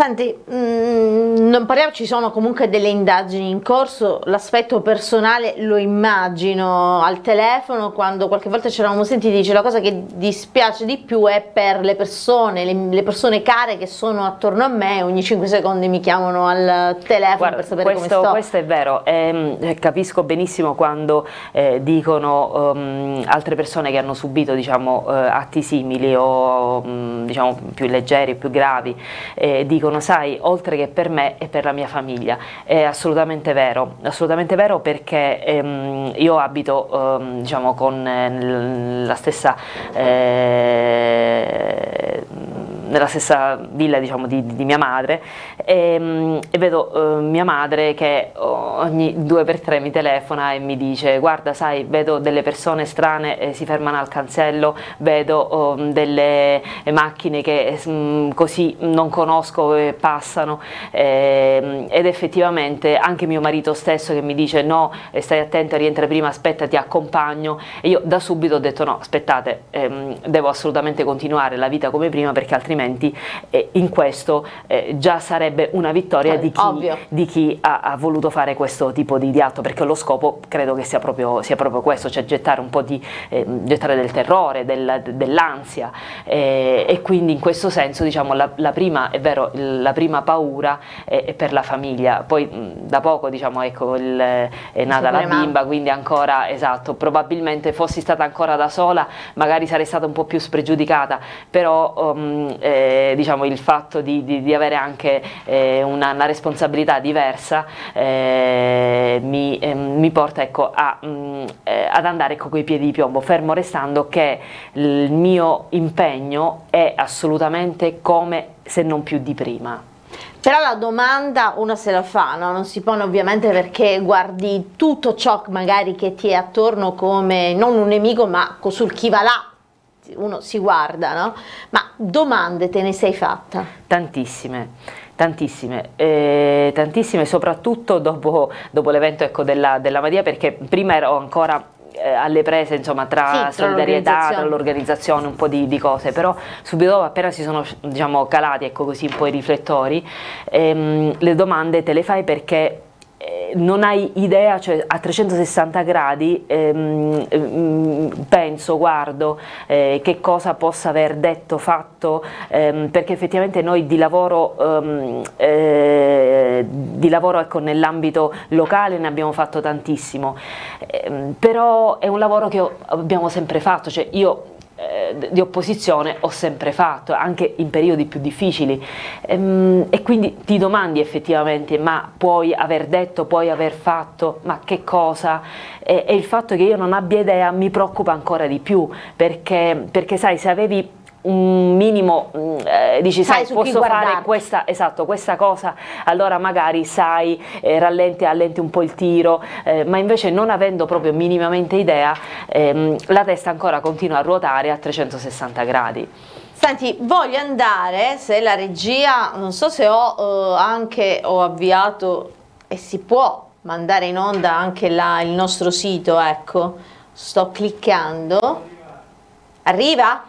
Senti, mh, mm, non parliamo, ci sono comunque delle indagini in corso, l'aspetto personale lo immagino al telefono, quando qualche volta ci eravamo sentiti, dice la cosa che dispiace di più è per le persone, le, le persone care che sono attorno a me, ogni 5 secondi mi chiamano al telefono Guarda, per sapere questo, come sto. Questo è vero, eh, capisco benissimo quando eh, dicono um, altre persone che hanno subito diciamo, eh, atti simili o um, diciamo, più leggeri, più gravi, eh, dicono sai oltre che per me e per la mia famiglia. È assolutamente vero assolutamente vero perché ehm, io abito ehm, diciamo con eh, la stessa eh, nella stessa villa diciamo, di, di, mia madre e, ehm, e vedo eh, mia madre che ogni due per tre mi telefona e mi dice guarda sai vedo delle persone strane eh, si fermano al cancello vedo oh, delle macchine che mm, così non conosco e passano. Eh, ed effettivamente anche mio marito stesso che mi dice no eh, stai attento rientra prima aspetta ti accompagno. E io da subito ho detto no aspettate ehm, devo assolutamente continuare la vita come prima perché altrimenti eh, in questo eh, già sarebbe una vittoria di chi, di chi ha, ha, voluto fare questo tipo di, di, atto, perché lo scopo credo che sia proprio, sia proprio questo, cioè gettare un po' di, eh, gettare del terrore, del, dell'ansia. Eh, e quindi in questo senso diciamo la, la prima, è vero, la prima paura è, è per la famiglia, poi mh, da poco diciamo ecco il, è nata la bimba, quindi ancora, esatto, probabilmente fossi stata ancora da sola magari sarei stata un po' più spregiudicata, però um, eh, diciamo, il fatto di, di, di avere anche eh, una, una, responsabilità diversa eh, mi, ehm, mi, porta ecco, a, mh, mm, eh, ad andare con i piedi di piombo, fermo restando che il mio impegno è assolutamente come se non più di prima. Però la domanda una se la fa, no? non si pone ovviamente perché guardi tutto ciò magari che ti è attorno come non un nemico ma sul chi va là uno si guarda, no? Ma domande te ne sei fatta? Tantissime. Tantissime, eh, tantissime soprattutto dopo, dopo l'evento ecco, della, della Madia perché prima ero ancora eh, alle prese insomma, tra sì, solidarietà, tra l'organizzazione, un po' di, di, cose, però subito dopo appena si sono diciamo, calati ecco così un po' i riflettori, ehm, le domande te le fai perché non hai idea, cioè a 360 gradi ehm, ehm, penso, guardo eh, che cosa possa aver detto, fatto, ehm, perché effettivamente noi di lavoro, ehm, eh, lavoro ecco, nell'ambito locale ne abbiamo fatto tantissimo, ehm, però è un lavoro che abbiamo sempre fatto, cioè io eh, di opposizione ho sempre fatto, anche in periodi più difficili ehm, e quindi ti domandi effettivamente ma puoi aver detto, puoi aver fatto, ma che cosa? E, e il fatto che io non abbia idea mi preoccupa ancora di più perché, perché sai se avevi un minimo mm, eh, dici sai, sai posso fare questa, esatto, questa cosa allora magari sai eh, rallenti allenti un po' il tiro eh, ma invece non avendo proprio minimamente idea ehm, la testa ancora continua a ruotare a 360 gradi. Senti, voglio andare, se la regia, non so se ho eh, anche ho avviato e si può mandare in onda anche là il nostro sito, ecco, sto cliccando, arriva?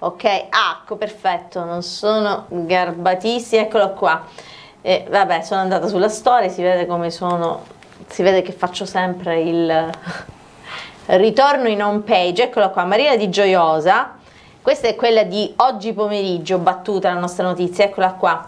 Ok ah, ecco perfetto non sono garbatissima eccolo qua. E vabbè sono andata sulla storia si vede come sono si vede che faccio sempre il ritorno in home page. Eccolo qua Marina di Gioiosa. Questa è quella di oggi pomeriggio battuta la nostra notizia eccola qua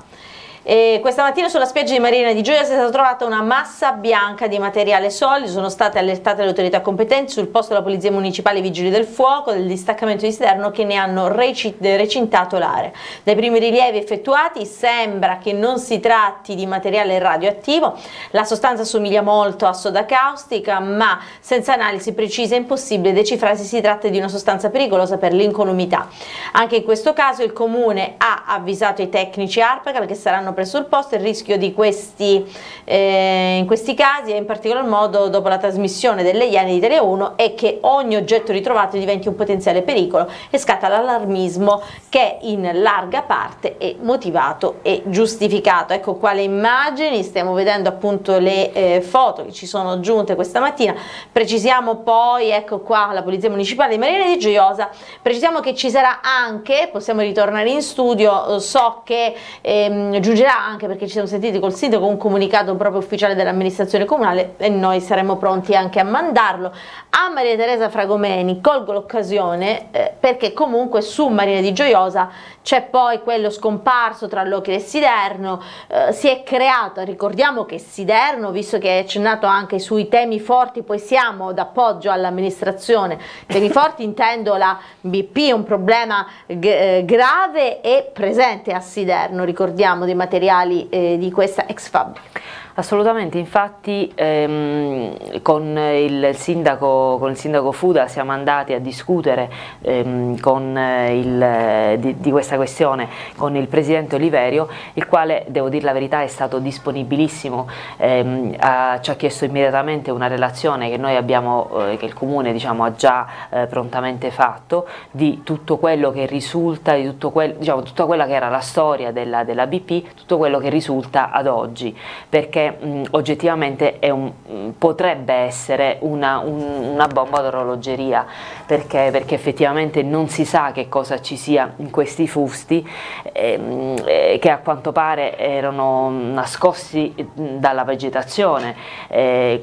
e questa mattina sulla spiaggia di Marina di Gioia è stata trovata una massa bianca di materiale solido, sono state allertate le autorità competenti sul posto della Polizia Municipale Vigili del Fuoco del distaccamento di Siderno che ne hanno recintato l'area. Dai primi rilievi effettuati sembra che non si tratti di materiale radioattivo, la sostanza assomiglia molto a soda caustica ma senza analisi precisa è impossibile decifrare se si tratta di una sostanza pericolosa per l'incolumità. Anche in questo caso il Comune ha avvisato i tecnici ARPACAL che saranno hanno preso il posto, il rischio di questi, eh, in questi casi e in particolar modo dopo la trasmissione delle Iene di Tele 1 è che ogni oggetto ritrovato diventi un potenziale pericolo e scatta l'allarmismo che in larga parte è motivato e giustificato. Ecco qua le immagini, stiamo vedendo appunto le eh, foto che ci sono giunte questa mattina, precisiamo poi, ecco qua la Polizia Municipale di Marina di Gioiosa, precisiamo che ci sarà anche, possiamo ritornare in studio, so che ehm, giungerà giungerà anche perché ci siamo sentiti col sindaco un comunicato proprio ufficiale dell'amministrazione comunale e noi saremo pronti anche a mandarlo. A Maria Teresa Fragomeni colgo l'occasione eh, perché comunque su Marina di Gioiosa c'è poi quello scomparso tra Locri e Siderno, eh, si è creato, ricordiamo che Siderno, visto che è accennato anche sui temi forti, poi siamo d'appoggio all'amministrazione, temi forti intendo la BP, un problema eh, grave e presente a Siderno, ricordiamo dei materiali eh, di questa ex fabbrica. Assolutamente, infatti ehm, con, il sindaco, con, il sindaco, Fuda siamo andati a discutere ehm, eh, il, di, di, questa questione con il presidente Oliverio, il quale, devo dire la verità, è stato disponibilissimo, ehm, ha, ci ha chiesto immediatamente una relazione che noi abbiamo, eh, che il Comune diciamo, ha già eh, prontamente fatto, di tutto quello che risulta, di quel, diciamo, tutta quella che era la storia della, della BP, tutto quello che risulta ad oggi, perché perché mh, oggettivamente un, potrebbe essere una, un, una bomba d'orologeria perché, perché, effettivamente non si sa che cosa ci sia in questi fusti ehm, eh, che a quanto pare erano nascosti dalla vegetazione. Eh,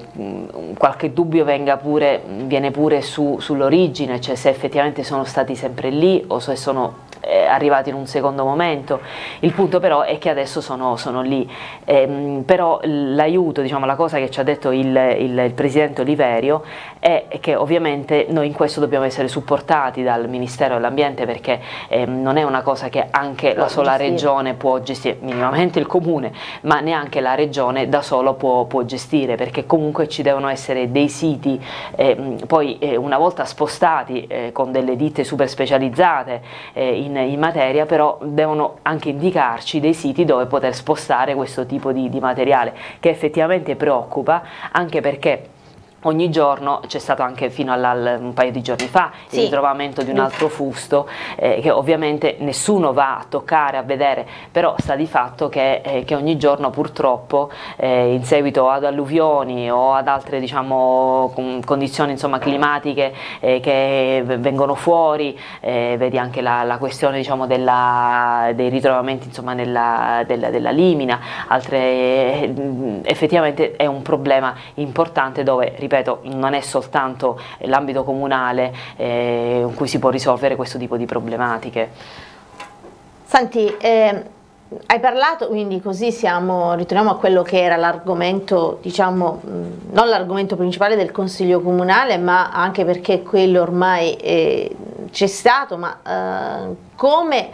qualche dubbio pure, viene pure su, sull'origine cioè se effettivamente sono stati sempre lì o se sono eh, arrivati in un secondo momento, il punto però è che adesso sono, sono lì, ehm, però l'aiuto, diciamo, la cosa che ci ha detto il, il, il, Presidente Oliverio è che ovviamente noi in questo dobbiamo essere supportati dal Ministero dell'Ambiente perché ehm, non è una cosa che anche la sola gestire. Regione può gestire, minimamente il Comune, ma neanche la Regione da solo può, può gestire perché comunque ci devono essere dei siti, ehm, poi eh, una volta spostati eh, con delle ditte super specializzate eh, in, in, materia, però devono anche indicarci dei siti dove poter spostare questo tipo di, di materiale che effettivamente preoccupa anche perché Ogni giorno c'è stato anche fino a un paio di giorni fa sì. il ritrovamento di un altro fusto eh, che ovviamente nessuno va a toccare, a vedere, però sta di fatto che, eh, che ogni giorno purtroppo eh, in seguito ad alluvioni o ad altre diciamo, condizioni insomma, climatiche eh, che vengono fuori, eh, vedi anche la, la questione diciamo, della, dei ritrovamenti insomma, nella, della, della, limina, altre, eh, effettivamente è un problema importante dove ripeto, non è soltanto l'ambito comunale eh, in cui si può risolvere questo tipo di problematiche. Senti, eh, hai parlato, quindi così siamo, ritorniamo a quello che era l'argomento, diciamo, non l'argomento principale del Consiglio Comunale, ma anche perché quello ormai eh, c'è stato, ma eh, come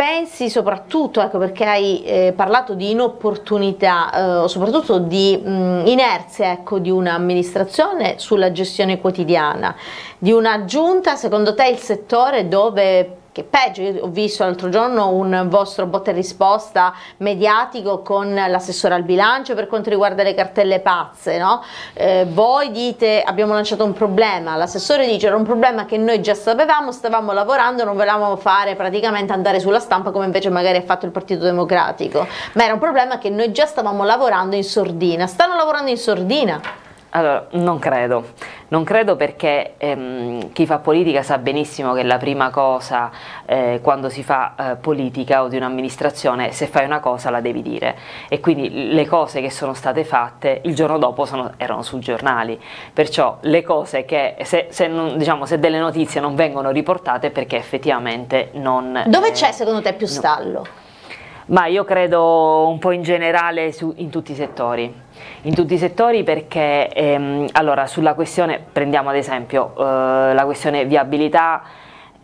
pensi soprattutto, ecco perché hai eh, parlato di inopportunità, eh, soprattutto di mh, inerzia ecco, di un'amministrazione sulla gestione quotidiana, di una giunta, secondo te il settore dove che peggio, io ho visto l'altro giorno un vostro botta e risposta mediatico con l'assessore al bilancio per quanto riguarda le cartelle pazze, no? eh, voi dite abbiamo lanciato un problema, l'assessore dice era un problema che noi già sapevamo, stavamo lavorando, non volevamo fare praticamente andare sulla stampa come invece magari ha fatto il Partito Democratico, ma era un problema che noi già stavamo lavorando in sordina, stanno lavorando in sordina? Allora, non credo, non credo perché ehm, chi fa politica sa benissimo che la prima cosa eh, quando si fa eh, politica o di un'amministrazione, se fai una cosa la devi dire e quindi le cose che sono state fatte il giorno dopo sono, erano sui giornali, perciò le cose che se, se, non, diciamo, se delle notizie non vengono riportate perché effettivamente non... Dove eh, c'è secondo te più stallo? No. Ma io credo un po' in generale su, in tutti i settori. In tutti i settori perché ehm, allora sulla questione prendiamo ad esempio eh, la questione viabilità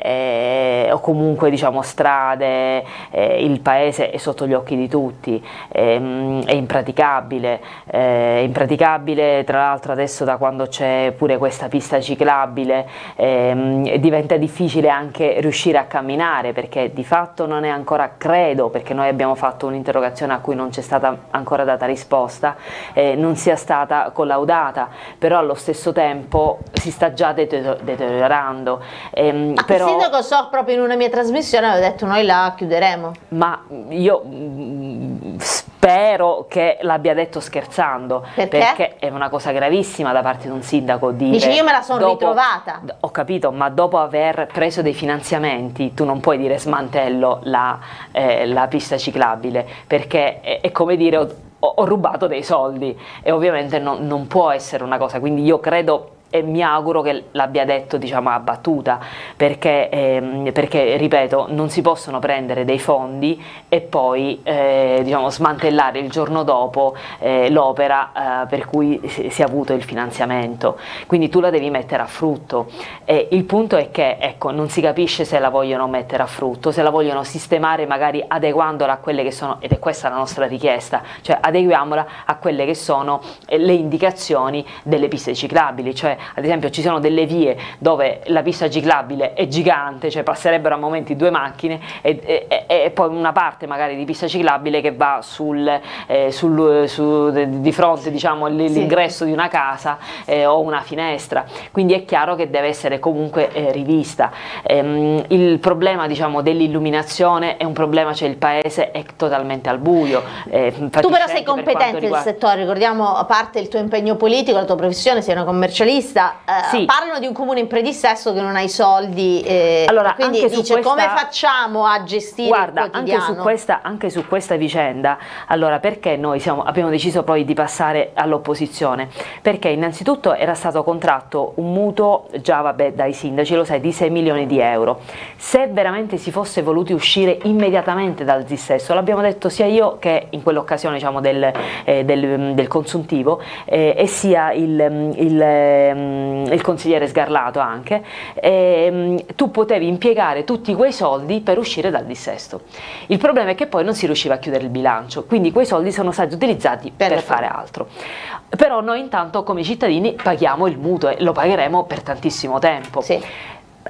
eh, o comunque diciamo strade, eh, il paese è sotto gli occhi di tutti, ehm, è impraticabile, eh, è impraticabile tra l'altro adesso da quando c'è pure questa pista ciclabile ehm, diventa difficile anche riuscire a camminare perché di fatto non è ancora, credo, perché noi abbiamo fatto un'interrogazione a cui non c'è stata ancora data risposta, eh, non sia stata collaudata, però allo stesso tempo si sta già deteriorando. Ehm, però il sindaco so proprio in una mia trasmissione aveva detto noi la chiuderemo. Ma io mm, spero che l'abbia detto scherzando, perché? perché? è una cosa gravissima da parte di un sindaco dire... Dice io me la sono ritrovata. Ho capito, ma dopo aver preso dei finanziamenti tu non puoi dire smantello la, eh, la pista ciclabile, perché è, è come dire ho, ho, rubato dei soldi e ovviamente no, non può essere una cosa, quindi io credo e mi auguro che l'abbia detto diciamo a battuta perché, ehm, perché, ripeto non si possono prendere dei fondi e poi eh, diciamo, smantellare il giorno dopo eh, l'opera eh, per cui si, è avuto il finanziamento. Quindi tu la devi mettere a frutto. E il punto è che ecco, non si capisce se la vogliono mettere a frutto se la vogliono sistemare magari adeguandola a quelle che sono ed è questa la nostra richiesta cioè adeguiamola a quelle che sono eh, le indicazioni delle piste ciclabili cioè ad esempio ci sono delle vie dove la pista ciclabile è gigante, cioè passerebbero a momenti due macchine e, e, e poi una parte magari di pista ciclabile che va sul, eh, sul, su, di fronte diciamo all'ingresso sì. di una casa eh, o una finestra, quindi è chiaro che deve essere comunque eh, rivista. Ehm, il problema diciamo dell'illuminazione è un problema, cioè il paese è totalmente al buio. Eh, tu però sei competente nel settore, ricordiamo a parte il tuo impegno politico, la tua professione, sei una commercialista, vista eh, sì. parlano di un comune in predissesso che non ha i soldi eh, allora, quindi dice questa, come facciamo a gestire guarda, il quotidiano anche su, questa, anche su questa vicenda allora perché noi siamo, abbiamo deciso poi di passare all'opposizione? Perché innanzitutto era stato contratto un mutuo già vabbè dai sindaci lo sai di 6 milioni di euro. Se veramente si fosse voluti uscire immediatamente dal dissesto l'abbiamo detto sia io che in quell'occasione diciamo del, eh, del, del consuntivo eh, e sia il, il ehm, il consigliere Sgarlato anche, ehm, tu potevi impiegare tutti quei soldi per uscire dal dissesto. Il problema è che poi non si riusciva a chiudere il bilancio, quindi quei soldi sono stati utilizzati per, per fare altro. Però noi intanto come cittadini paghiamo il mutuo e lo pagheremo per tantissimo tempo. Sì.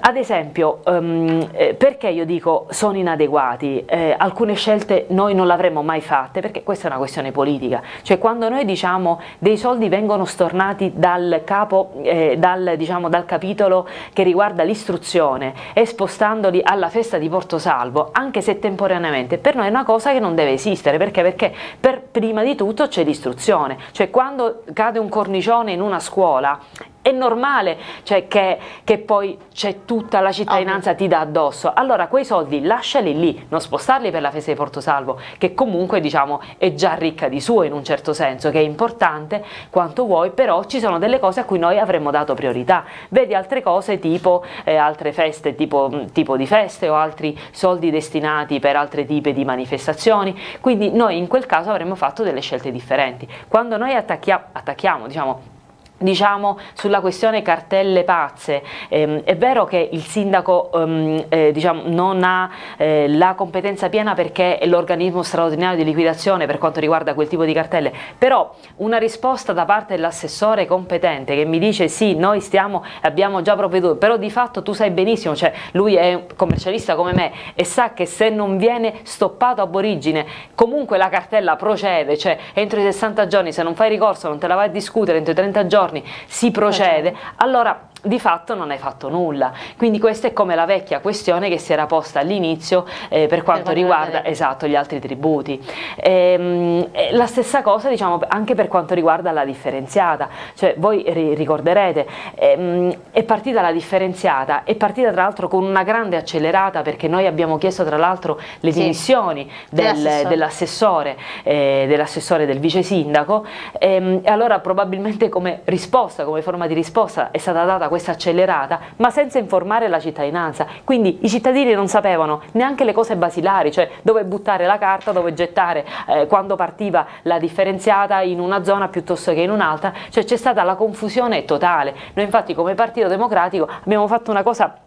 Ad esempio, um, perché io dico sono inadeguati? Eh, alcune scelte noi non le avremmo mai fatte, perché questa è una questione politica. Cioè quando noi diciamo dei soldi vengono stornati dal capo, eh, dal, diciamo, dal capitolo che riguarda l'istruzione e spostandoli alla festa di Porto Salvo, anche se temporaneamente, per noi è una cosa che non deve esistere, perché? Perché per prima di tutto c'è l'istruzione, cioè quando cade un cornicione in una scuola è normale cioè, che, che, poi c'è tutta la cittadinanza ti dà addosso. Allora quei soldi lasciali lì non spostarli per la festa di Portosalvo che comunque diciamo è già ricca di suo in un certo senso che è importante quanto vuoi però ci sono delle cose a cui noi avremmo dato priorità. Vedi altre cose tipo eh, altre feste tipo, tipo di feste o altri soldi destinati per altri tipi di manifestazioni. Quindi noi in quel caso avremmo fatto delle scelte differenti. Quando noi attacchia attacchiamo diciamo Diciamo sulla questione cartelle pazze, ehm, è vero che il sindaco ehm, eh, diciamo, non ha eh, la competenza piena perché è l'organismo straordinario di liquidazione per quanto riguarda quel tipo di cartelle, però una risposta da parte dell'assessore competente che mi dice sì, noi stiamo, abbiamo già provveduto, però di fatto tu sai benissimo, cioè lui è un commercialista come me e sa che se non viene stoppato ab origine comunque la cartella procede, cioè entro i 60 giorni se non fai ricorso non te la vai a discutere entro i 30 giorni giorni si procede, allora di fatto non hai fatto nulla. Quindi questa è come la vecchia questione che si era posta all'inizio eh, per quanto per riguarda esatto, gli altri tributi. Ehm, la stessa cosa diciamo anche per quanto riguarda la differenziata, cioè voi ri ricorderete ehm, è partita la differenziata, è partita tra l'altro con una grande accelerata perché noi abbiamo chiesto tra l'altro le sì. dimissioni del, dell'assessore, eh, dell'assessore del vice sindaco ehm, e allora probabilmente come risposta, come forma di risposta è stata data questa accelerata, ma senza informare la cittadinanza. Quindi i cittadini non sapevano neanche le cose basilari, cioè dove buttare la carta, dove gettare eh, quando partiva la differenziata in una zona piuttosto che in un'altra, cioè c'è stata la confusione totale. Noi infatti come Partito Democratico abbiamo fatto una cosa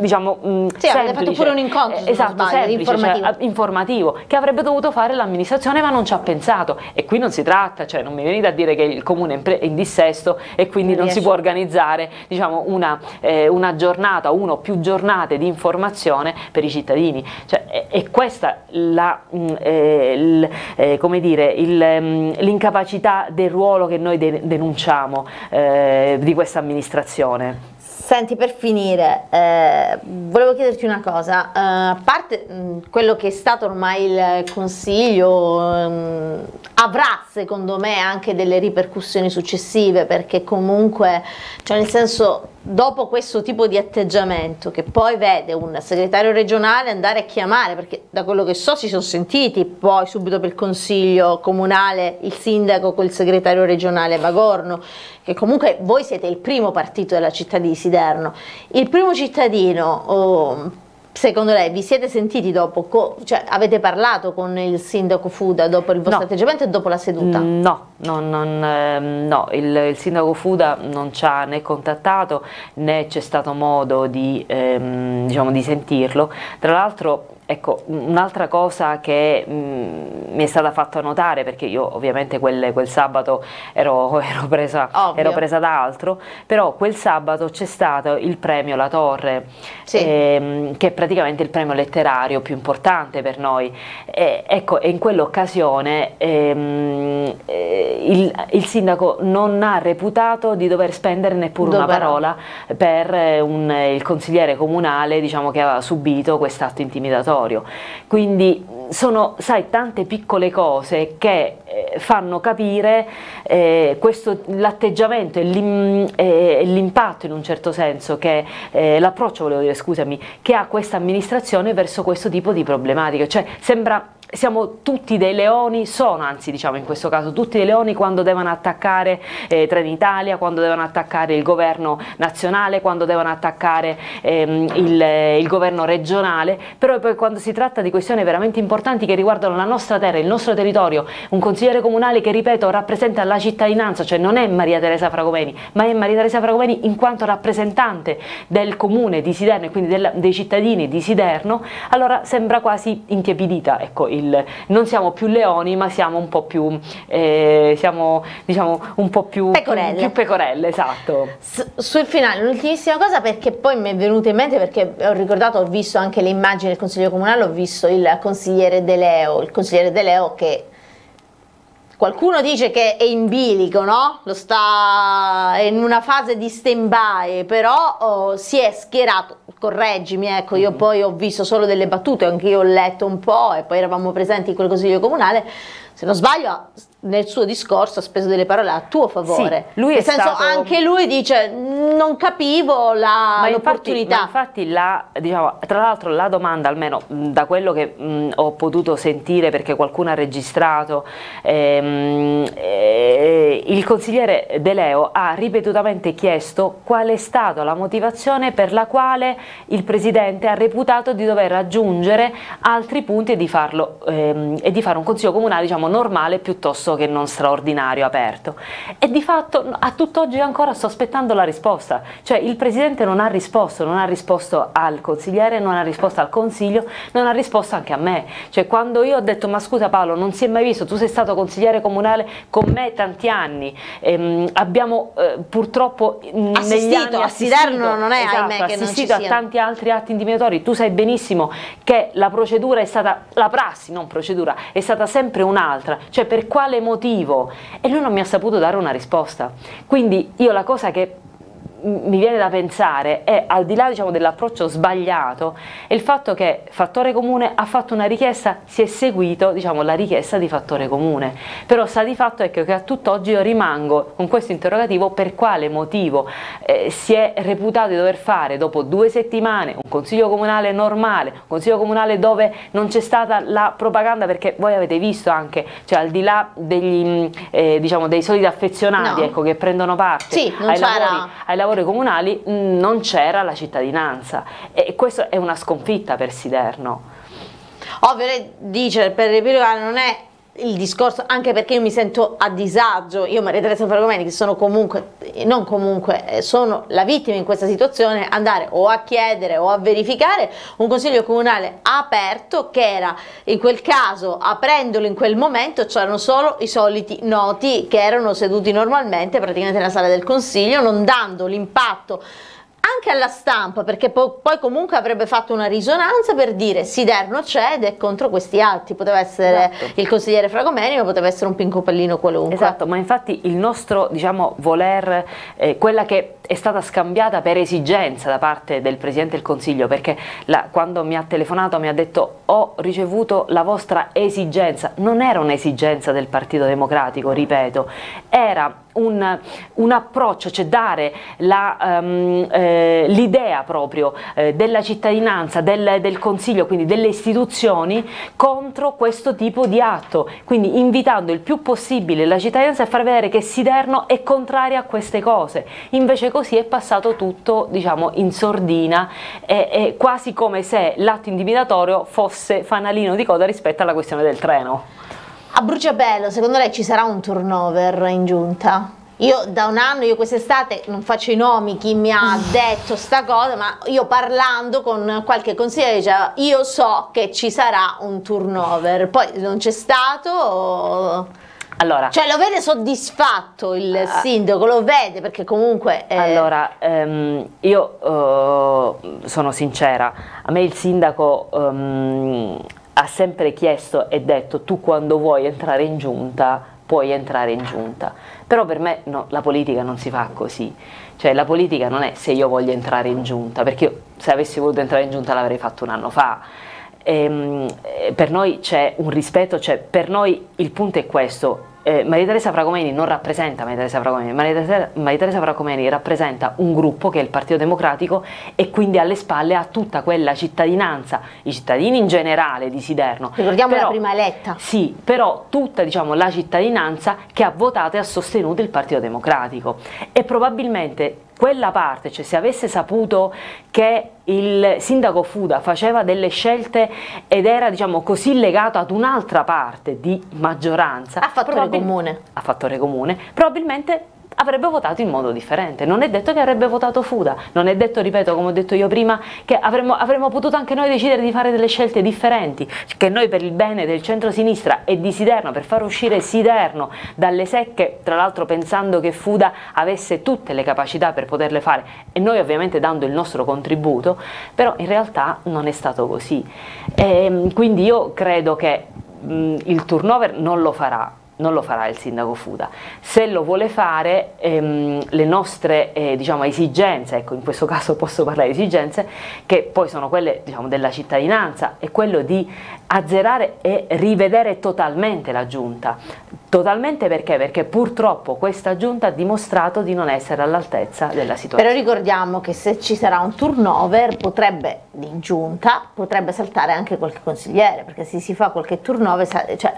diciamo mh, mm, sì, semplice, fatto pure un incontro eh, esatto, sbaglio, semplice, informativo. Cioè, informativo. che avrebbe dovuto fare l'amministrazione ma non ci ha pensato e qui non si tratta, cioè non mi venite a dire che il comune è in dissesto e quindi non, non si può organizzare diciamo, una, eh, una, giornata, uno o più giornate di informazione per i cittadini, cioè, è, è, questa mm, eh, eh, mm, l'incapacità del ruolo che noi de denunciamo eh, di questa amministrazione. Senti, per finire, eh, volevo chiederti una cosa, uh, a parte mh, mm, quello che è stato ormai il Consiglio, mh, mm, avrà secondo me anche delle ripercussioni successive, perché comunque, cioè nel senso, dopo questo tipo di atteggiamento che poi vede un segretario regionale andare a chiamare, perché da quello che so si sono sentiti poi subito per il consiglio comunale il sindaco con il segretario regionale Bagorno, che comunque voi siete il primo partito della città di Siderno, il primo cittadino... Oh, Secondo lei vi siete sentiti dopo, cioè avete parlato con il sindaco Fuda dopo il vostro no. atteggiamento e dopo la seduta? Mm, no, no, non, ehm, no. Il, il, sindaco Fuda non ci ha né contattato né c'è stato modo di, ehm, diciamo, di sentirlo. Tra l'altro Ecco, un'altra cosa che mh, mm, mi è stata fatta notare, perché io ovviamente quel, quel sabato ero, ero, presa, ero, presa, da altro, però quel sabato c'è stato il premio La Torre, sì. ehm, che è praticamente il premio letterario più importante per noi. E, ecco, e in quell'occasione ehm, eh, il, il, sindaco non ha reputato di dover spendere neppure Dove una parola per eh, un, il consigliere comunale diciamo, che aveva subito quest'atto intimidatorio territorio. Quindi sono, sai, tante piccole cose che eh, fanno capire eh, l'atteggiamento e l'impatto in un certo senso che eh, l'approccio, volevo dire, scusami, che ha questa amministrazione verso questo tipo di problematiche. Cioè sembra siamo tutti dei leoni, sono anzi diciamo in questo caso tutti dei leoni quando devono attaccare eh, Trenitalia, quando devono attaccare il governo nazionale, quando devono attaccare ehm, il, il, governo regionale, però poi quando si tratta di questioni veramente importanti che riguardano la nostra terra, il nostro territorio, un consigliere comunale che ripeto rappresenta la cittadinanza, cioè non è Maria Teresa Fragomeni, ma è Maria Teresa Fragomeni in quanto rappresentante del comune di Siderno e quindi del, dei cittadini di Siderno, allora sembra quasi intiepidita ecco, il, non siamo più leoni ma siamo un po' più, eh, siamo, diciamo, un po' più pecorelle, più pecorelle esatto. S sul finale un'ultimissima cosa perché poi mi è venuta in mente perché ho ricordato, ho visto anche le immagini del Consiglio Comunale, ho visto il consigliere De Leo, il consigliere De Leo che Qualcuno dice che è in bilico, no? Lo sta in una fase di stand-by, però oh, si è schierato, correggimi, ecco, io mm -hmm. poi ho visto solo delle battute, anche io ho letto un po' e poi eravamo presenti in quel consiglio comunale, se non sbaglio nel suo discorso ha speso delle parole a tuo favore. Sì, lui Nel senso, stato... anche lui dice non capivo l'opportunità. Infatti, infatti la, diciamo, tra l'altro la domanda, almeno da quello che mh, ho potuto sentire perché qualcuno ha registrato, ehm, eh, il consigliere De Leo ha ripetutamente chiesto qual è stata la motivazione per la quale il Presidente ha reputato di dover raggiungere altri punti e di, farlo, ehm, e di fare un consiglio comunale diciamo, normale piuttosto che non straordinario aperto. E di fatto a tutt'oggi ancora sto aspettando la risposta, cioè il Presidente non ha risposto, non ha risposto al consigliere, non ha risposto al Consiglio, non ha risposto anche a me. Cioè quando io ho detto ma scusa Paolo non si è mai visto, tu sei stato consigliere comunale con me tanti anni, ehm, abbiamo eh, purtroppo assistito, assistito, non è esatto, ahimè, assistito a tanti altri atti intimidatori, tu sai benissimo che la procedura è stata, la prassi non procedura, è stata sempre un'altra, cioè per quale motivo? E lui non mi ha saputo dare una risposta. Quindi io la cosa che mi viene da pensare è al di là diciamo, dell'approccio sbagliato è il fatto che Fattore Comune ha fatto una richiesta, si è seguito diciamo, la richiesta di Fattore Comune però sta di fatto è che, che a tutt'oggi io rimango con questo interrogativo per quale motivo eh, si è reputato di dover fare dopo due settimane un consiglio comunale normale, un consiglio comunale dove non c'è stata la propaganda perché voi avete visto anche cioè al di là degli, eh, diciamo, dei soliti affezionati no. ecco, che prendono parte sì, ai lavori, ai lavori lavori comunali non c'era la cittadinanza e questo è una sconfitta per Siderno. Ovvio, lei dice per riepilogare non è il discorso, anche perché io mi sento a disagio, io Maria Teresa Fragomeni che sono comunque, non comunque, eh, sono la vittima in questa situazione, andare o a chiedere o a verificare un consiglio comunale aperto che era in quel caso, aprendolo in quel momento, c'erano solo i soliti noti che erano seduti normalmente praticamente nella sala del consiglio, non dando l'impatto anche alla stampa, perché po poi comunque avrebbe fatto una risonanza per dire Siderno cede contro questi atti, poteva essere esatto. il consigliere Fragomeni, ma poteva essere un pinco pallino qualunque. Esatto, ma infatti il nostro diciamo, voler, eh, quella che è stata scambiata per esigenza da parte del Presidente del Consiglio, perché la, quando mi ha telefonato mi ha detto ho ricevuto la vostra esigenza, non era un'esigenza del Partito Democratico, ripeto, era un, un, approccio, cioè dare um, eh, l'idea proprio eh, della cittadinanza, del, del, Consiglio, quindi delle istituzioni contro questo tipo di atto, quindi invitando il più possibile la cittadinanza a far vedere che Siderno è contraria a queste cose, invece così è passato tutto diciamo, in sordina, e, e quasi come se l'atto intimidatorio fosse fanalino di coda rispetto alla questione del treno. A Bruciapello, secondo lei ci sarà un turnover in giunta? Io da un anno, io quest'estate, non faccio i nomi, chi mi ha detto sta cosa, ma io parlando con qualche consigliere diceva io so che ci sarà un turnover, poi non c'è stato... Allora, cioè lo vede soddisfatto il uh, sindaco, lo vede? Perché comunque... È... Allora, um, io uh, sono sincera, a me il sindaco... Um, ha sempre chiesto e detto tu quando vuoi entrare in giunta puoi entrare in giunta, però per me no, la politica non si fa così, cioè la politica non è se io voglio entrare in giunta, perché io se avessi voluto entrare in giunta l'avrei fatto un anno fa, ehm, per noi c'è un rispetto, cioè per noi il punto è questo, eh, Maria Teresa Fragomeni non rappresenta Maria Teresa Fragomeni, Maria Teresa, Maria Teresa Fragomeni rappresenta un gruppo che è il Partito Democratico e quindi alle spalle ha tutta quella cittadinanza, i cittadini in generale di Siderno. Ricordiamo però, la prima eletta. Sì, però tutta diciamo, la cittadinanza che ha votato e ha sostenuto il Partito Democratico e probabilmente quella parte, cioè se avesse saputo che il sindaco Fuda faceva delle scelte ed era diciamo così legato ad un'altra parte di maggioranza a fattore comune. a fattore comune probabilmente avrebbe votato in modo differente. Non è detto che avrebbe votato Fuda, non è detto, ripeto, come ho detto io prima, che avremmo, avremmo potuto anche noi decidere di fare delle scelte differenti, che noi per il bene del centro-sinistra e di Siderno, per far uscire Siderno dalle secche, tra l'altro pensando che Fuda avesse tutte le capacità per poterle fare e noi ovviamente dando il nostro contributo, però in realtà non è stato così. E, ehm, quindi io credo che mh, il turnover non lo farà, non lo farà il sindaco Fuda. Se lo vuole fare, ehm, le nostre eh, diciamo, esigenze, ecco in questo caso posso parlare di esigenze, che poi sono quelle diciamo, della cittadinanza, è quello di azzerare e rivedere totalmente la giunta. Totalmente perché? Perché purtroppo questa giunta ha dimostrato di non essere all'altezza della situazione. Però ricordiamo che se ci sarà un turnover potrebbe, di giunta, potrebbe saltare anche qualche consigliere, perché se si fa qualche turnover, cioè,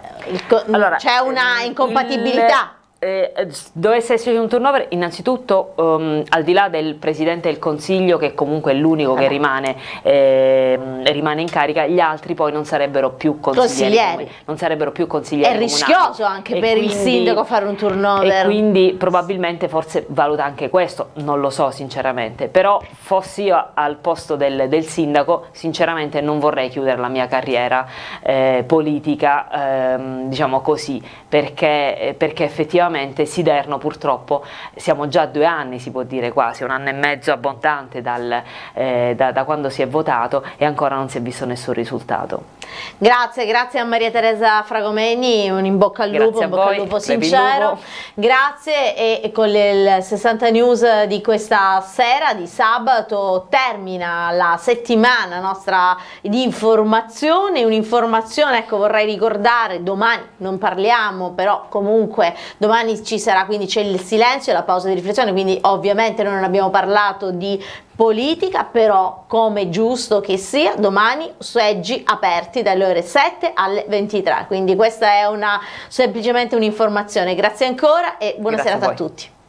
allora, c'è una incompatibilità. Eh, dovesse esserci un turnover, innanzitutto um, al di là del Presidente del Consiglio, che comunque è l'unico che rimane, eh, rimane, in carica, gli altri poi non sarebbero più consiglieri. consiglieri. Non sarebbero più consiglieri è rischioso anche e per quindi, il sindaco fare un turnover. E quindi probabilmente forse valuta anche questo, non lo so sinceramente, però fossi io al posto del, del sindaco, sinceramente non vorrei chiudere la mia carriera eh, politica, ehm, diciamo così, perché, perché effettivamente effettivamente Siderno purtroppo siamo già due anni, si può dire quasi, un anno e mezzo abbondante dal, eh, da, da quando si è votato e ancora non si è visto nessun risultato. Grazie, grazie a Maria Teresa Fragomeni, un in bocca al lupo, un bocca al lupo sincero. Grazie e con il 60 News di questa sera, di sabato, termina la settimana nostra di informazione, un'informazione, ecco vorrei ricordare, domani non parliamo, però comunque domani ci sarà, quindi c'è il silenzio, la pausa di riflessione, quindi ovviamente noi non abbiamo parlato di politica, però come giusto che sia, domani seggi aperti dalle ore 7 alle 23. Quindi questa è una, semplicemente un'informazione. Grazie ancora e buona Grazie serata a, a tutti.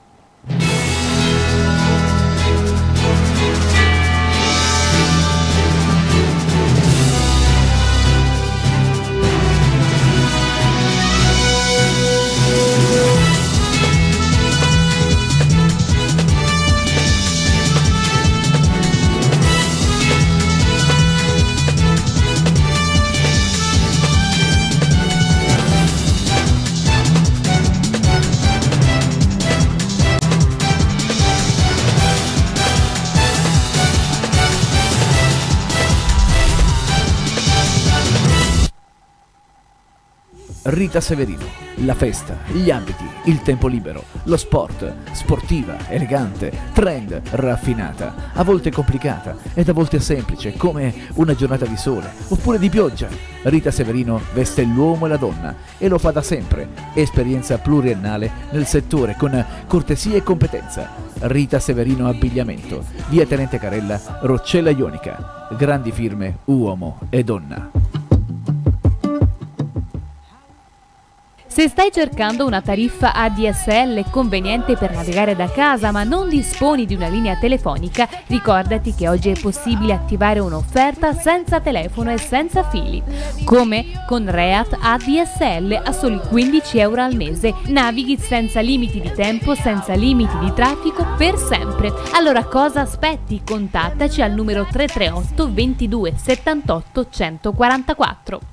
Rita Severino, la festa, gli abiti, il tempo libero, lo sport, sportiva, elegante, trend, raffinata, a volte complicata ed a volte semplice come una giornata di sole oppure di pioggia. Rita Severino veste l'uomo e la donna e lo fa da sempre, esperienza pluriennale nel settore con cortesia e competenza. Rita Severino Abbigliamento, via Tenente Carella, Roccella Ionica, grandi firme uomo e donna. Se stai cercando una tariffa ADSL conveniente per navigare da casa ma non disponi di una linea telefonica, ricordati che oggi è possibile attivare un'offerta senza telefono e senza fili. Come? Con Reat ADSL a soli 15 euro al mese. Navighi senza limiti di tempo, senza limiti di traffico per sempre. Allora cosa aspetti? Contattaci al numero 338 22 78 144.